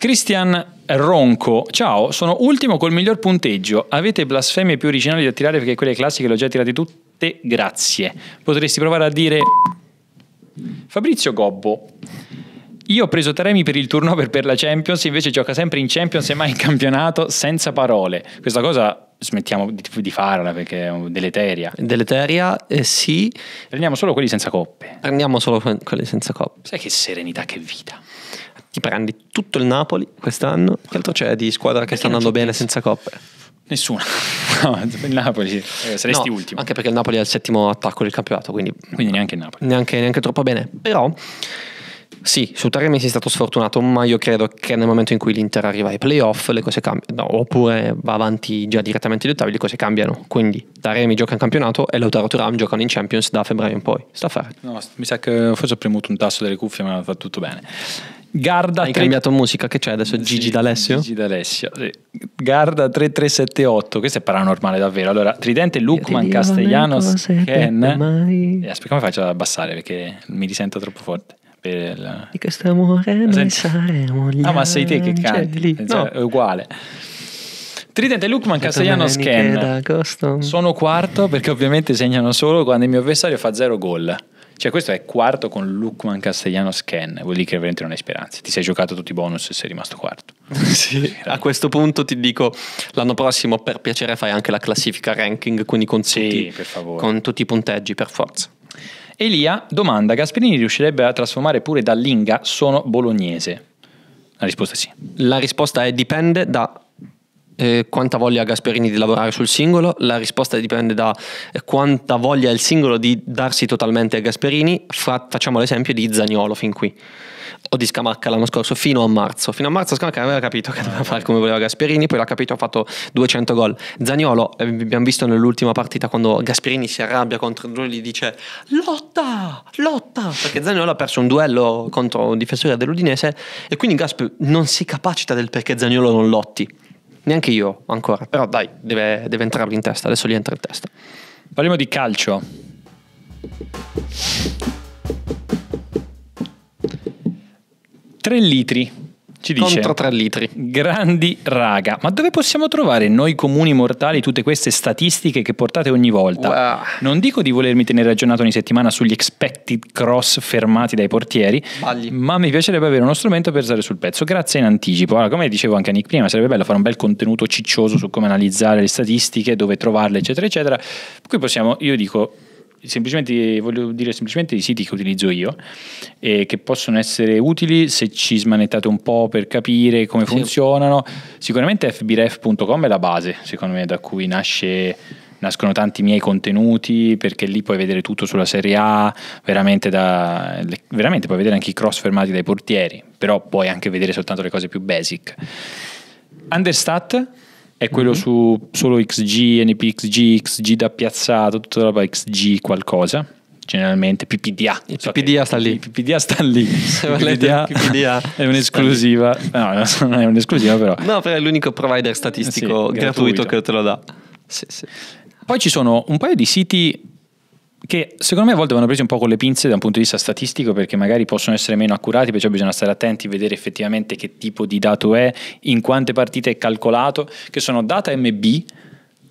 Cristian Ronco, ciao, sono ultimo col miglior punteggio. Avete blasfemie più originali da tirare perché quelle classiche le ho già tirate tutte? Grazie. Potresti provare a dire Fabrizio Gobbo. Io ho preso Taremi per il turnover per la Champions, invece gioca sempre in Champions e mai in campionato, senza parole. Questa cosa smettiamo di, di farla perché è deleteria. Deleteria, eh, sì. Prendiamo solo quelli senza coppe. Prendiamo solo que- quelle senza coppa. Sai che serenità, che vita. Ti prendi tutto il Napoli quest'anno. Che altro c'è di squadra che sta non andando bene senza coppe? Nessuna. [LAUGHS] No, il Napoli sì. Eh, saresti No, ultimo. Anche perché il Napoli è il settimo attacco del campionato, quindi Quindi neanche il Napoli. neanche, neanche troppo bene. Però, sì, su Taremi sei stato sfortunato, ma io credo che nel momento in cui l'Inter arriva ai playoff le cose cambiano, no, oppure va avanti già direttamente agli ottavi, le cose cambiano. Quindi Taremi gioca in campionato e Lautaro Turam giocano in Champions da febbraio in poi. Sta a fare. No, mi sa che forse ho premuto un tasto delle cuffie, ma fa tutto bene. Garda Hai tre- cambiato musica, che c'è adesso? Gigi Sì, D'Alessio? Gigi D'Alessio. sì. Garda 3378, questo è paranormale davvero. Allora, Tridente Lukman Castellanos Ken. Aspetta, come faccio ad abbassare perché mi risento troppo forte. Per il- Di questo amore noi Senti. saremo gli Ah, ma sei te che canti. angeli. Cioè, No. È uguale. Tridente Lukman Ken. d'agosto. Sono quarto perché ovviamente segnano solo quando il mio avversario fa zero gol. Cioè questo è quarto con Lukman Castellanos Ken, vuol dire che veramente non hai speranze. Ti sei giocato tutti i bonus e sei rimasto quarto. [LAUGHS] Sì, a questo punto ti dico l'anno prossimo per piacere fai anche la classifica ranking, quindi con, Sì, tutti, con tutti i punteggi per forza. Elia domanda, Gasperini riuscirebbe a trasformare pure Dallinga? Sono bolognese. La risposta è sì. La risposta è dipende da eh, quanta voglia Gasperini di lavorare sul singolo? La risposta dipende da eh, quanta voglia il singolo di darsi totalmente a Gasperini. Fa- facciamo l'esempio di Zagnolo fin qui. O di Scamacca l'anno scorso fino a marzo. Fino a marzo Scamacca aveva capito che doveva fare come voleva Gasperini, poi l'ha capito, ha fatto 200 gol. Zagnolo, eh, abbiamo visto nell'ultima partita quando Gasperini si arrabbia contro lui, gli dice lotta, lotta, perché Zagnolo ha perso un duello contro un difensore dell'Udinese e quindi Gasp non si capacita del perché Zagnolo non lotti. Neanche io ancora, però dai, deve, deve entrare in testa, adesso gli entra in testa. Parliamo di calcio. 3 litri, ci dice. Contro 3 litri. Grandi raga, ma dove possiamo trovare noi comuni mortali tutte queste statistiche che portate ogni volta? Wow. Non dico di volermi tenere aggiornato ogni settimana sugli expected cross fermati dai portieri, Sbagli. ma mi piacerebbe avere uno strumento per stare sul pezzo. Grazie in anticipo. Allora, come dicevo anche a Nick prima, sarebbe bello fare un bel contenuto ciccioso su come analizzare le statistiche, dove trovarle, eccetera, eccetera. Qui possiamo, io dico, semplicemente voglio dire semplicemente i siti che utilizzo io e che possono essere utili se ci smanettate un po' per capire come Sì. funzionano. Sicuramente fbref.com è la base, secondo me, da cui nasce nascono tanti miei contenuti perché lì puoi vedere tutto sulla Serie A, veramente, da, veramente puoi vedere anche i cross fermati dai portieri, però puoi anche vedere soltanto le cose più basic. Understat è quello su solo XG, NPXG, XG da piazzato, tutta la roba XG qualcosa, generalmente PPDA. Il So PPDA sta lì. Il PPDA sta lì. [LAUGHS] Volete il PPDA [LAUGHS] è un'esclusiva. No, [LAUGHS] non è un'esclusiva però. No, però è l'unico provider statistico Sì, gratuito, gratuito. che te lo dà. Sì, sì. Poi ci sono un paio di siti che secondo me a volte vanno presi un po' con le pinze da un punto di vista statistico perché magari possono essere meno accurati, perciò bisogna stare attenti, vedere effettivamente che tipo di dato è, in quante partite è calcolato, che sono data MB,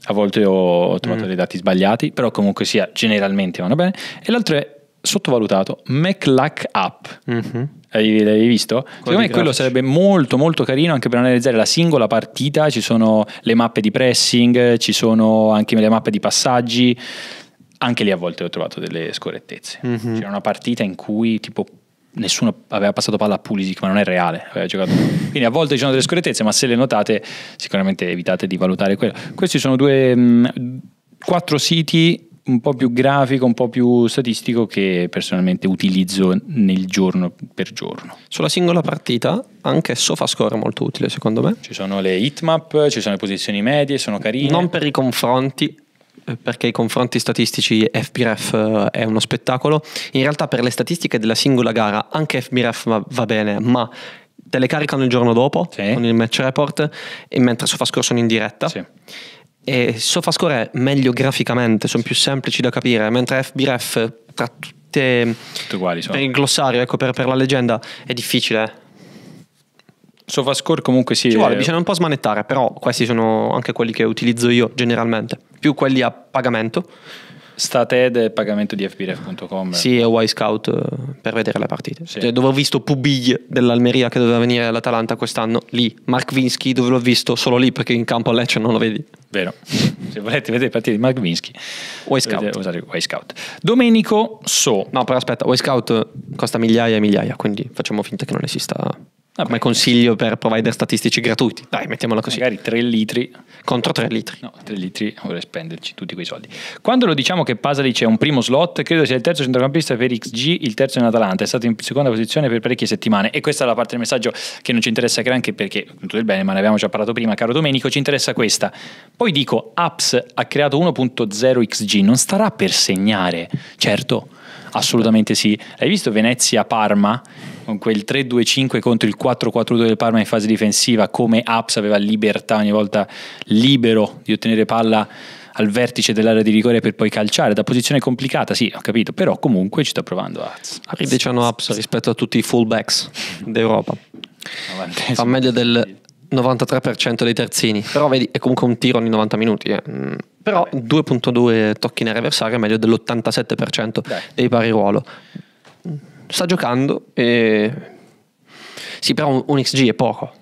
a volte ho trovato dei dati sbagliati, però comunque sia generalmente vanno bene, e l'altro è sottovalutato, MacLack App. Mhm. Hai, l'hai visto? Secondo me quello sarebbe molto molto carino anche per analizzare la singola partita, ci sono le mappe di pressing, ci sono anche le mappe di passaggi, anche lì a volte ho trovato delle scorrettezze. Mhm. C'era una partita in cui tipo nessuno aveva passato palla a Pulisic, ma non è reale. Quindi a volte ci sono delle scorrettezze, ma se le notate sicuramente evitate di valutare quello. Questi sono due mh, quattro siti un po' più grafico, un po' più statistico che personalmente utilizzo nel giorno per giorno. Sulla singola partita anche SofaScore è molto utile secondo me. Ci sono le hitmap, ci sono le posizioni medie, sono carine. Non per i confronti, perché i confronti statistici FBref eh, è uno spettacolo. In realtà per le statistiche della singola gara anche FBref va, bene, ma te le caricano il giorno dopo Sì. con il match report e mentre SofaScore sono in diretta. Sì. E SofaScore è meglio graficamente, sono più semplici da capire, mentre FBref tra tutte Tutte uguali sono. per il glossario, ecco, per, per la leggenda è difficile. Sofascore comunque sì. Ci vuole, eh, bisogna un po' smanettare, però questi sono anche quelli che utilizzo io generalmente, più quelli a pagamento. Stated e pagamento di fbref.com. Sì, e Y-Scout eh, per vedere le partite. Sì. Cioè, dove ho visto Pubig dell'Almeria che doveva venire all'Atalanta quest'anno, lì. Mark Vinsky dove l'ho visto solo lì perché in campo a Lecce non lo vedi. Vero. [LAUGHS] Se volete vedere le partite di Mark Vinsky, dovete usare Y-Scout. Domenico So. No, però aspetta, Y-Scout costa migliaia e migliaia, quindi facciamo finta che non esista come consiglio per provider statistici gratuiti. Dai, mettiamola così. Magari 3 litri. Contro 3 litri. No, 3 litri vorrei spenderci tutti quei soldi. Quando lo diciamo che Pasalic è un primo slot, credo sia il terzo centrocampista per XG, il terzo in Atalanta. È stato in seconda posizione per parecchie settimane. E questa è la parte del messaggio che non ci interessa granché perché, tutto il bene, ma ne abbiamo già parlato prima, caro Domenico, ci interessa questa. Poi dico, Apps ha creato 1.0 XG, non starà per segnare, certo. Assolutamente sì. Hai visto Venezia-Parma con quel 3-2-5 contro il 4-4-2 del Parma in fase difensiva, come Apps aveva libertà ogni volta libero di ottenere palla al vertice dell'area di rigore per poi calciare da posizione complicata, sì, ho capito, però comunque ci sta provando Apps. Ridiciano Apps rispetto a tutti i fullbacks d'Europa. Fa meglio del 93% dei terzini. Però vedi, è comunque un tiro ogni 90 minuti. eh. Però 2.2 tocchi in area avversaria è meglio dell'87% Dai. dei pari ruolo. Sta giocando e... Sì, però un, un XG è poco.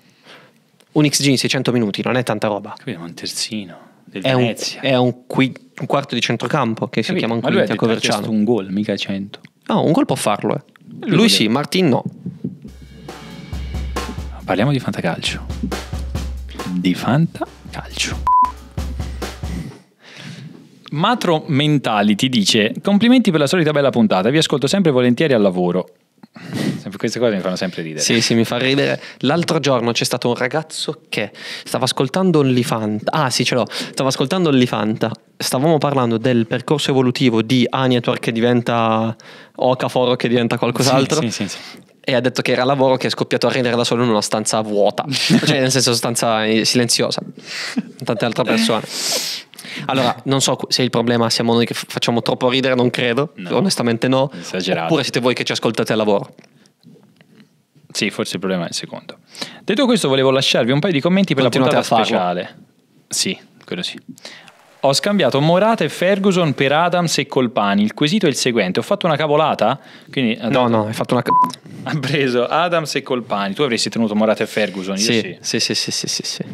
Un XG in 600 minuti non è tanta roba. Abbiamo un terzino del È un, è un qui- un quarto di centrocampo che si Capito? chiama un quinti a Coverciano. un gol, mica 100. No, un gol può farlo. eh. Lui Lui, sì. Martin no. Parliamo di fantacalcio. Di fantacalcio. Matro Mentality dice complimenti per la solita bella puntata, vi ascolto sempre volentieri al lavoro. [LAUGHS] Queste cose mi fanno sempre ridere. Sì, sì, mi fa ridere. L'altro giorno c'è stato un ragazzo che stava ascoltando Onlyfanta. Ah, sì, ce l'ho. Stava ascoltando Onlyfanta. Stavamo parlando del percorso evolutivo di Aniator che diventa Okafor che diventa qualcos'altro. Sì, sì, sì, sì. E ha detto che era lavoro che è scoppiato a ridere da solo in una stanza vuota, [LAUGHS] cioè nel senso stanza silenziosa, tante altre persone. [LAUGHS] Allora, non so se il problema siamo noi che facciamo troppo ridere, non credo, No. onestamente no. Esagerato. Oppure siete voi che ci ascoltate al lavoro. Sì, forse il problema è il secondo. Detto questo, volevo lasciarvi un paio di commenti per Continuate la puntata speciale. Sì, quello sì. Ho scambiato Morata e Ferguson per Adams e Colpani. Il quesito è il seguente: ho fatto una cavolata? Quindi No, no, hai fatto una... c- ha preso Adams e Colpani. Tu avresti tenuto Morata e Ferguson? Sì. Sì, sì, sì, sì, sì, sì.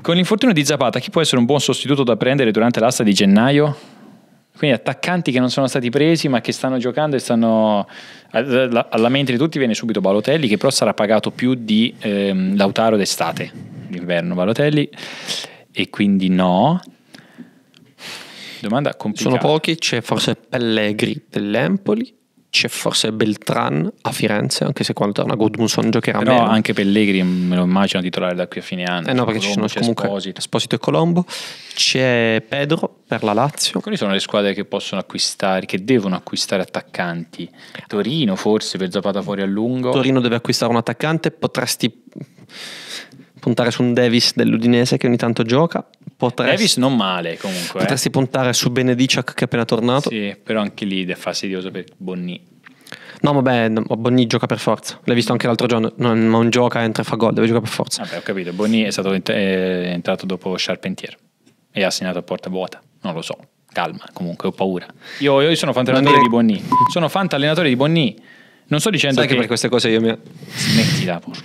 Con l'infortunio di Zapata, chi può essere un buon sostituto da prendere durante l'asta di gennaio? Quindi attaccanti che non sono stati presi ma che stanno giocando e stanno alla alla mente di tutti viene subito Balotelli che però sarà pagato più di ehm, Lautaro d'estate, d'inverno Balotelli e quindi no. Domanda complicata. Sono pochi, c'è forse Pellegri dell'Empoli, c'è forse Beltran a Firenze, anche se quando torna Godmunson giocherà Però meno. anche Pellegri me lo immagino titolare da qui a fine anno. Eh no, perché ci sono comunque Esposito. Esposito e Colombo. C'è Pedro per la Lazio. Quali sono le squadre che possono acquistare, che devono acquistare attaccanti? Torino forse per Zapata fuori a lungo. Torino deve acquistare un attaccante, potresti puntare su un Davis dell'Udinese che ogni tanto gioca. Potresti, Davis non male comunque. eh. potresti puntare su Benediciak che è appena tornato. Sì, però anche lì è fastidioso per Bonni. No, vabbè, Bonni gioca per forza. L'hai visto anche l'altro giorno. Non, non gioca, entra e fa gol, deve giocare per forza. Vabbè, ho capito. Bonni è stato è entrato dopo Charpentier e ha segnato a porta vuota. Non lo so. Calma, comunque ho paura. Io, io sono fan allenatore di Bonni. Sono fan allenatore di Bonni. Non sto dicendo Sai che che per queste cose io mi... smettila, porco.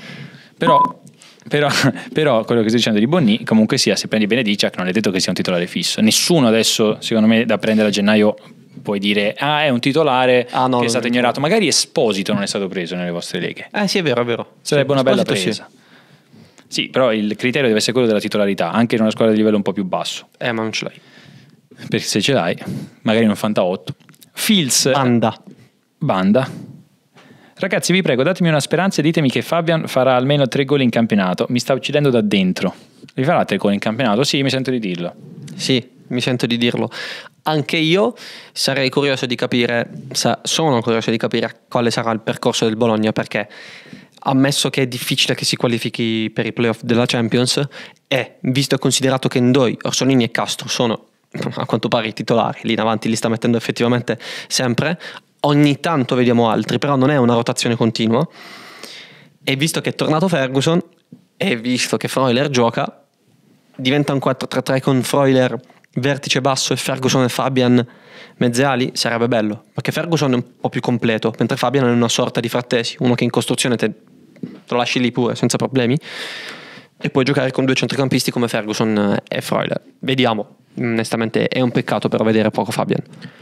Però, però, [LAUGHS] però quello che sto dicendo di Bonni, comunque sia, se prendi Benediciak non è detto che sia un titolare fisso. Nessuno adesso, secondo me, da prendere a gennaio puoi dire ah è un titolare Ah, no, che è stato ignorato. Magari Esposito non è stato preso nelle vostre leghe. Eh sì, è vero, è vero. Sarebbe una bella presa. Sì. però il criterio deve essere quello della titolarità, anche in una squadra di livello un po' più basso. sì. Eh, ma non ce l'hai. Perché se ce l'hai, magari in un Fanta 8. Fields Anda. Banda. Ragazzi, vi prego, datemi una speranza e ditemi che Fabian farà almeno tre gol in campionato. Mi sta uccidendo da dentro. Li farà tre gol in campionato? Sì, mi sento di dirlo. Sì, mi sento di dirlo. Anche io sarei curioso di capire, sono curioso di capire quale sarà il percorso del Bologna perché ammesso che è difficile che si qualifichi per i playoff della Champions e visto e considerato che Ndoi, Orsolini e Castro sono a quanto pare i titolari, lì in avanti li sta mettendo effettivamente sempre, ogni tanto vediamo altri, però non è una rotazione continua e visto che è tornato Ferguson e visto che Freuler gioca, diventa un 4-3-3 con Freuler vertice basso e Ferguson e Fabian mezze ali, sarebbe bello. Perché Ferguson è un po' più completo, mentre Fabian è una sorta di frattesi, uno che in costruzione te, te lo lasci lì pure senza problemi. E puoi giocare con due centrocampisti come Ferguson e Freuler. Vediamo. Onestamente è un peccato però vedere poco Fabian.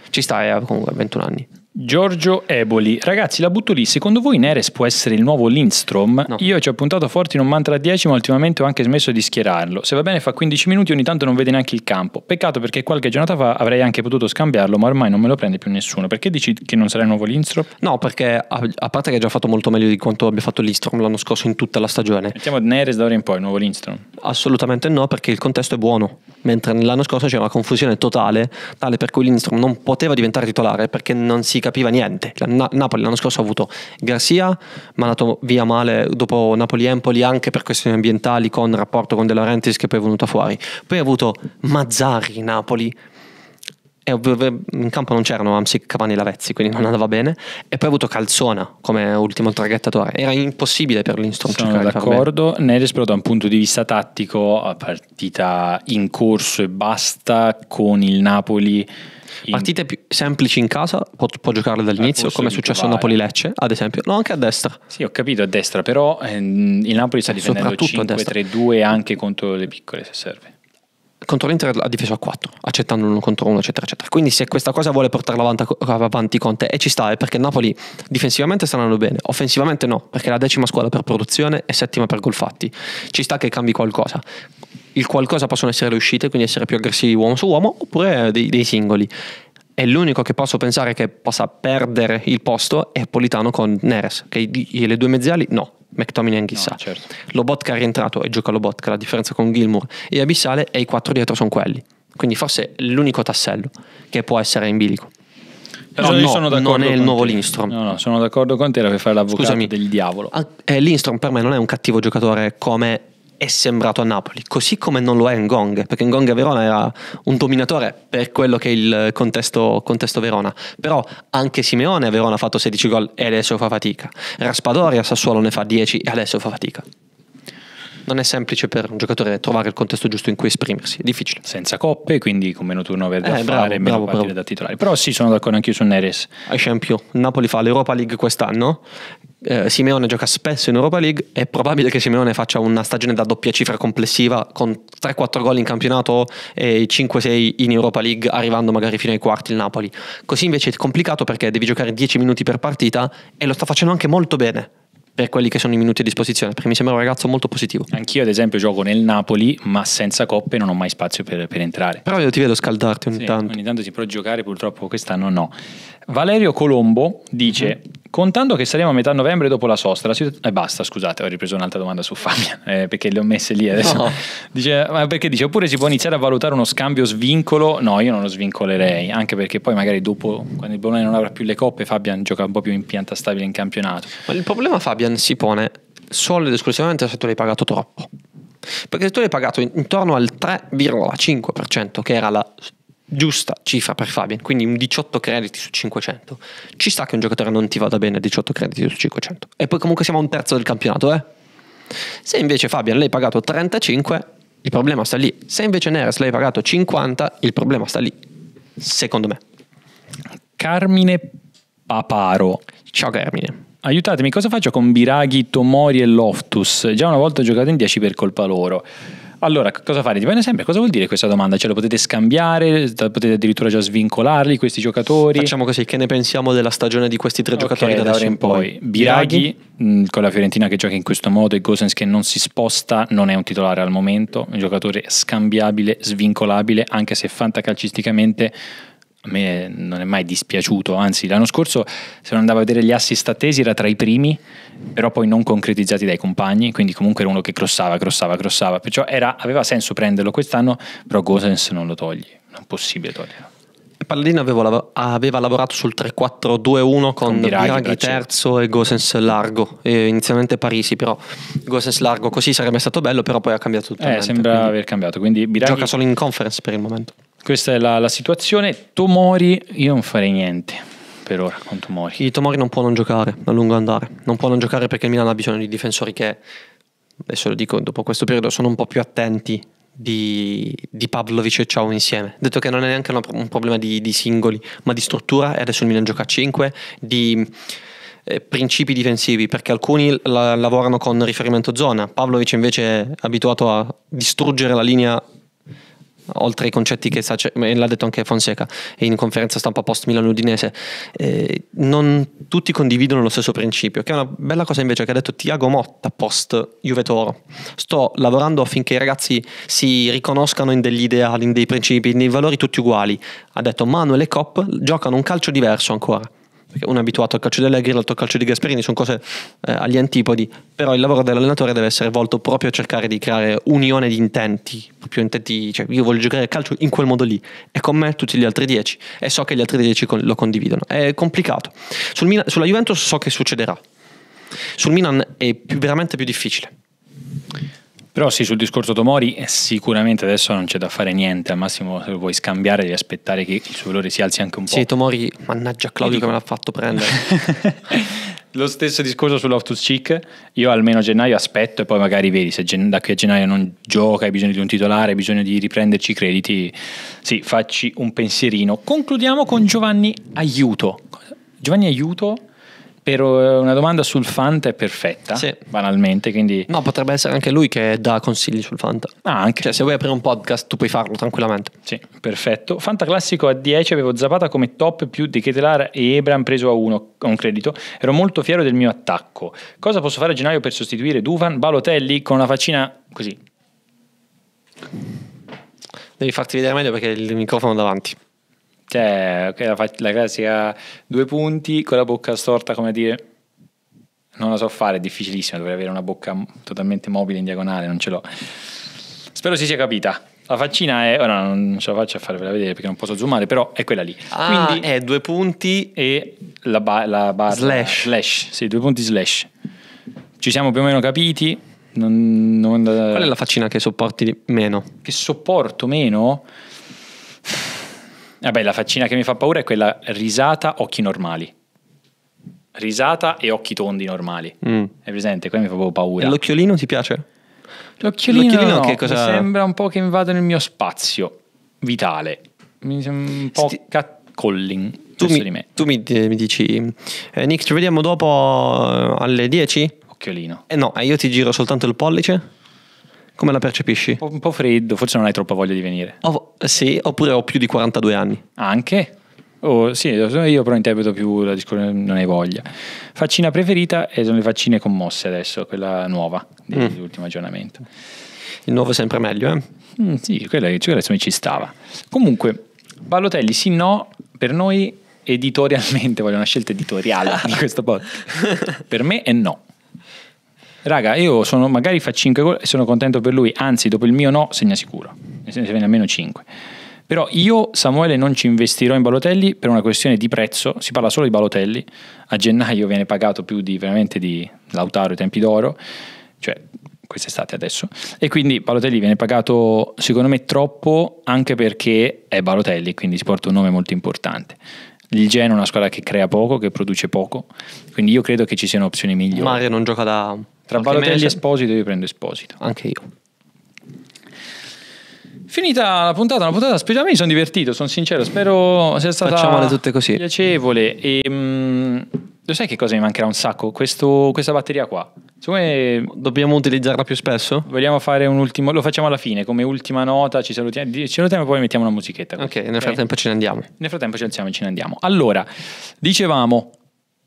Ci sta, è comunque 21 anni. Giorgio Eboli. Ragazzi, la butto lì. Secondo voi Neres può essere il nuovo Lindstrom? No. Io ci ho puntato forte in un mantra a 10, ma ultimamente ho anche smesso di schierarlo. Se va bene fa 15 minuti, ogni tanto non vede neanche il campo. Peccato perché qualche giornata fa avrei anche potuto scambiarlo, ma ormai non me lo prende più nessuno. Perché dici che non sarà il nuovo Lindstrom? No, perché a, parte che ha già fatto molto meglio di quanto abbia fatto l'Istrom l'anno scorso in tutta la stagione. Mettiamo Neres da ora in poi, il nuovo Lindstrom. Assolutamente no, perché il contesto è buono. Mentre l'anno scorso c'era una confusione totale, tale per cui Lindstrom non poteva diventare titolare perché non si capiva niente. La Na- Napoli l'anno scorso ha avuto Garcia, ma è andato via male dopo Napoli-Empoli anche per questioni ambientali con rapporto con De Laurentiis che poi è venuta fuori. Poi ha avuto Mazzari Napoli. In campo non c'erano Amsic, Cavani e Lavezzi, quindi non andava bene. E poi ha avuto Calzona come ultimo traghettatore. Era impossibile per Lindstrom Sono cercare d'accordo. Neres però da un punto di vista tattico, a partita in corso e basta con il Napoli. in- Partite più semplici in casa può, può giocarle dall'inizio, corso come è successo a titolare. Napoli-Lecce, ad esempio. No, anche a destra. Sì, ho capito a destra, però ehm, il Napoli sta Eh, difendendo soprattutto a destra. 5-3-2 anche contro le piccole se serve. Contro l'Inter ha difeso a 4, accettando l'uno contro uno, eccetera, eccetera. Quindi se questa cosa vuole portarla avanti, avanti con te, e ci sta, è perché Napoli difensivamente sta andando bene, offensivamente no, perché è la decima squadra per produzione e settima per gol fatti. Ci sta che cambi qualcosa. Il qualcosa possono essere le uscite, quindi essere più aggressivi uomo su uomo, oppure dei, dei singoli. E l'unico che posso pensare che possa perdere il posto è Politano con Neres, che le due mezziali no, McTominay chissà. No, certo. Lobotka è rientrato e gioca Lobotka, la differenza con Gilmour e Abissale e i quattro dietro sono quelli. Quindi forse è l'unico tassello che può essere in bilico. Però Io no, sono d'accordo non è il nuovo te. Lindstrom. No, no, sono d'accordo con te, era per fare l'avvocato Scusami. del diavolo. Ah, eh, Lindstrom per me non è un cattivo giocatore come è sembrato a Napoli, così come non lo è Ngong, perché Ngong a Verona era un dominatore per quello che è il contesto, contesto Verona. Però anche Simeone a Verona ha fatto 16 gol e adesso fa fatica. Raspadori a Sassuolo ne fa 10 e adesso fa fatica. Non è semplice per un giocatore trovare il contesto giusto in cui esprimersi, è difficile. Senza coppe, quindi con meno turnover da Eh, fare, bravo, meno bravo, partite bravo. da titolare. Però sì, sono d'accordo anch'io su Neres. Ad esempio, Napoli fa l'Europa League quest'anno, eh, Simeone gioca spesso in Europa League, è probabile che Simeone faccia una stagione da doppia cifra complessiva con 3-4 gol in campionato e 5-6 in Europa League, arrivando magari fino ai quarti il Napoli. Così invece è complicato perché devi giocare 10 minuti per partita e lo sta facendo anche molto bene per quelli che sono i minuti a disposizione, perché mi sembra un ragazzo molto positivo. Anch'io, ad esempio, gioco nel Napoli, ma senza coppe non ho mai spazio per, per entrare. Però io ti vedo scaldarti ogni Sì, tanto. ogni tanto si può giocare, purtroppo quest'anno no. Valerio Colombo dice: Mhm. Contando che saremo a metà novembre dopo la sosta, la situ- eh, basta, scusate, ho ripreso un'altra domanda su Fabian [LAUGHS] eh, perché le ho messe lì adesso. No. [LAUGHS] Dice, ma perché dice: Oppure si può iniziare a valutare uno scambio svincolo? No, io non lo svincolerei, anche perché poi magari dopo, quando il Bologna non avrà più le coppe, Fabian gioca un po' più in pianta stabile in campionato. Ma il problema Fabian si pone solo ed esclusivamente se tu l'hai pagato troppo. Perché se tu l'hai pagato in- intorno al 3,5%, che era la giusta cifra per Fabian, quindi un 18 crediti su 500, ci sta che un giocatore non ti vada bene 18 crediti su 500. E poi comunque siamo a un terzo del campionato, eh? Se invece Fabian l'hai pagato 35, il problema sta lì. Se invece Neres l'hai pagato 50, il problema sta lì. Secondo me. Carmine Paparo. Ciao Carmine. Aiutatemi, cosa faccio con Biraghi, Tomori e Loftus? Già una volta ho giocato in 10 per colpa loro. Allora, cosa fare? Dipende sempre. Cosa vuol dire questa domanda? Cioè, lo potete scambiare? Potete addirittura già svincolarli questi giocatori? Facciamo così, che ne pensiamo della stagione di questi tre giocatori Ok, da ora in poi? Biraghi, mh, con la Fiorentina che gioca in questo modo e Gosens che non si sposta, non è un titolare al momento, un giocatore scambiabile, svincolabile, anche se fantacalcisticamente a me non è mai dispiaciuto, anzi l'anno scorso se non andavo a vedere gli assist attesi era tra i primi, però poi non concretizzati dai compagni, quindi comunque era uno che crossava, crossava, crossava, perciò era- aveva senso prenderlo quest'anno, però Gosens non lo togli, non è possibile toglierlo. Palladino avevo aveva lavorato sul 3-4-2-1 con, Con Biraghi, Biraghi, terzo e Gosens largo. E inizialmente Parisi, però Gosens largo così sarebbe stato bello, però poi ha cambiato tutto. Eh, sembra aver cambiato, quindi Biraghi... Gioca solo in conference per il momento. Questa è la, la situazione. Tomori, io non farei niente per ora con Tomori. I Tomori non può non giocare a lungo andare. Non può non giocare perché il Milan ha bisogno di difensori che, adesso lo dico, dopo questo periodo sono un po' più attenti di, di Pavlovic e Ciao insieme. Detto che non è neanche un problema di, di singoli, ma di struttura, e adesso il Milan gioca a 5, di eh, principi difensivi, perché alcuni la- lavorano con riferimento zona. Pavlovic invece è abituato a distruggere la linea oltre ai concetti che sa, cioè, l'ha detto anche Fonseca in conferenza stampa post Milano Udinese, eh, non tutti condividono lo stesso principio, che è una bella cosa invece che ha detto Tiago Motta post Juve Toro. Sto lavorando affinché i ragazzi si riconoscano in degli ideali, in dei principi, in dei valori tutti uguali. Ha detto Manuel e Cop giocano un calcio diverso ancora. Perché uno è abituato al calcio di Allegri, l'altro al calcio di Gasperini, sono cose eh, agli antipodi, però il lavoro dell'allenatore deve essere volto proprio a cercare di creare unione di intenti, proprio intenti, cioè io voglio giocare a calcio in quel modo lì e con me tutti gli altri 10 e so che gli altri 10 con- lo condividono. È complicato. Sul Milan- sulla Juventus so che succederà. Sul Milan è più- veramente più difficile. Però sì, sul discorso Tomori eh, sicuramente adesso non c'è da fare niente, al massimo se lo vuoi scambiare devi aspettare che il suo valore si alzi anche un po'. Sì, Tomori, mannaggia Claudio Io che me l'ha fatto prendere. [LAUGHS] Lo stesso discorso sull'Autos Cheek, io almeno a gennaio aspetto e poi magari vedi se da qui a gennaio non gioca, hai bisogno di un titolare, hai bisogno di riprenderci i crediti, sì, facci un pensierino. Concludiamo con Giovanni Aiuto. Giovanni Aiuto per eh, una domanda sul Fanta è perfetta, Sì. banalmente, quindi... No, potrebbe essere anche lui che dà consigli sul Fanta. Ah, anche. Cioè, se vuoi aprire un podcast, tu puoi farlo tranquillamente. Sì, perfetto. Fanta classico a 10 avevo Zapata come top più di Ketelar e Ebram preso a 1 a un credito. Ero molto fiero del mio attacco. Cosa posso fare a gennaio per sostituire Duvan, Balotelli con una faccina così? Devi farti vedere meglio perché il microfono davanti. Cioè, la, la classica due punti con la bocca storta, come dire, non la so fare, è difficilissimo, dovrei avere una bocca totalmente mobile in diagonale, non ce l'ho. Spero si sia capita. La faccina è, ora non ce la faccio a farvela vedere perché non posso zoomare, però è quella lì. Ah, Quindi, è due punti. e la, ba- la barra Slash. slash, sì, due punti slash. Ci siamo più o meno capiti. Non, non- Qual è la faccina che sopporti meno? che sopporto meno. Vabbè, la faccina che mi fa paura è quella risata, occhi normali. Risata e occhi tondi normali. Mm. È presente? Quella mi fa proprio paura. E l'occhiolino ti piace? L'occhiolino, l'occhiolino no, che cosa- sembra un po' che invade nel mio spazio vitale. Mi sembra un po' Sti- catcalling Tu mi, di me. tu mi, mi dici, eh, Nick, ci vediamo dopo eh, alle 10? Occhiolino. Eh no, eh, io ti giro soltanto il pollice. Come la percepisci? Un po', freddo, forse non hai troppa voglia di venire. Oh, sì, oppure ho più di 42 anni. Anche? Oh, sì, io però interpreto più la discorso, non hai voglia. Faccina preferita e sono le faccine commosse adesso, quella nuova dell'ultimo aggiornamento. Il nuovo è sempre meglio, eh? Mm, sì, quella, quella insomma ci stava. Comunque, Balotelli sì no, per noi editorialmente, [LAUGHS] voglio una scelta editoriale di questo podcast. [LAUGHS] per me è no. Raga, io sono, magari fa 5 gol e sono contento per lui, anzi dopo il mio no segna sicuro, nel ne almeno 5. Però io, Samuele, non ci investirò in Balotelli per una questione di prezzo, si parla solo di Balotelli, a gennaio viene pagato più di veramente di Lautaro ai tempi d'oro, cioè quest'estate adesso, e quindi Balotelli viene pagato secondo me troppo anche perché è Balotelli, quindi si porta un nome molto importante. Il Genoa è una squadra che crea poco, che produce poco, quindi io credo che ci siano opzioni migliori. Mario non gioca da Tra qualche Balotelli e. Esposito io prendo Esposito. Anche io. Finita la puntata, una puntata speciale, mi sono divertito, sono sincero, spero sia stata Facciamole tutte così. piacevole e mm, lo sai che cosa mi mancherà un sacco? Questo- questa batteria qua. Secondo me Dobbiamo utilizzarla più spesso? vogliamo fare un ultimo, lo facciamo alla fine come ultima nota, ci salutiamo, ci salutiamo e poi mettiamo una musichetta. così, Ok, nel frattempo ce ne andiamo. Nel frattempo ci alziamo e ce ne andiamo. Allora, dicevamo,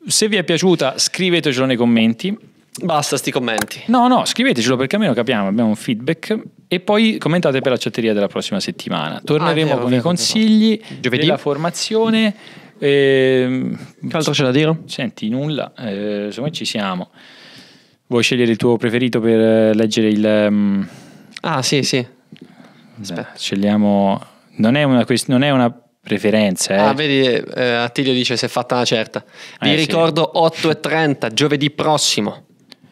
se vi è piaciuta scrivetecelo nei commenti. Basta sti commenti. No, no, scrivetecelo perché almeno capiamo, abbiamo un feedback e poi commentate per la chatteria della prossima settimana. Torneremo Ah, vero, con vero, i consigli Giovedì. della formazione. ehm, Che altro c'è da dire? Senti, nulla, eh, me ci siamo. Vuoi scegliere il tuo preferito per eh, leggere il... ehm, Ah, sì, sì. beh, scegliamo... Non è una, quest- non è una preferenza, eh. Ah, vedi, eh, Attilio dice se è fatta una certa. Vi Eh, sì. ricordo 8.30 giovedì prossimo.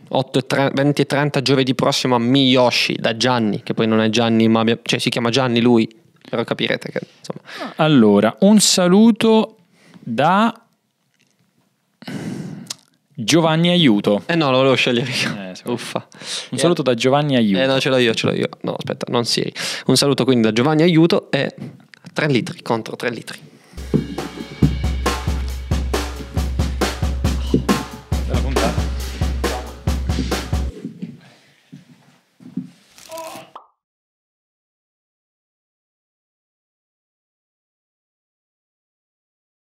8 e tre- 20 e 30 giovedì prossimo a Miyoshi da Gianni, che poi non è Gianni, ma cioè si chiama Gianni lui, però capirete che insomma. Allora, un saluto da Giovanni Aiuto. Eh no, lo volevo scegliere io. Eh, sì. Uffa. Un saluto da Giovanni Aiuto. Eh no, ce l'ho io, ce l'ho io. No, aspetta, non Siri. Un saluto quindi da Giovanni Aiuto e 3 litri contro 3 litri.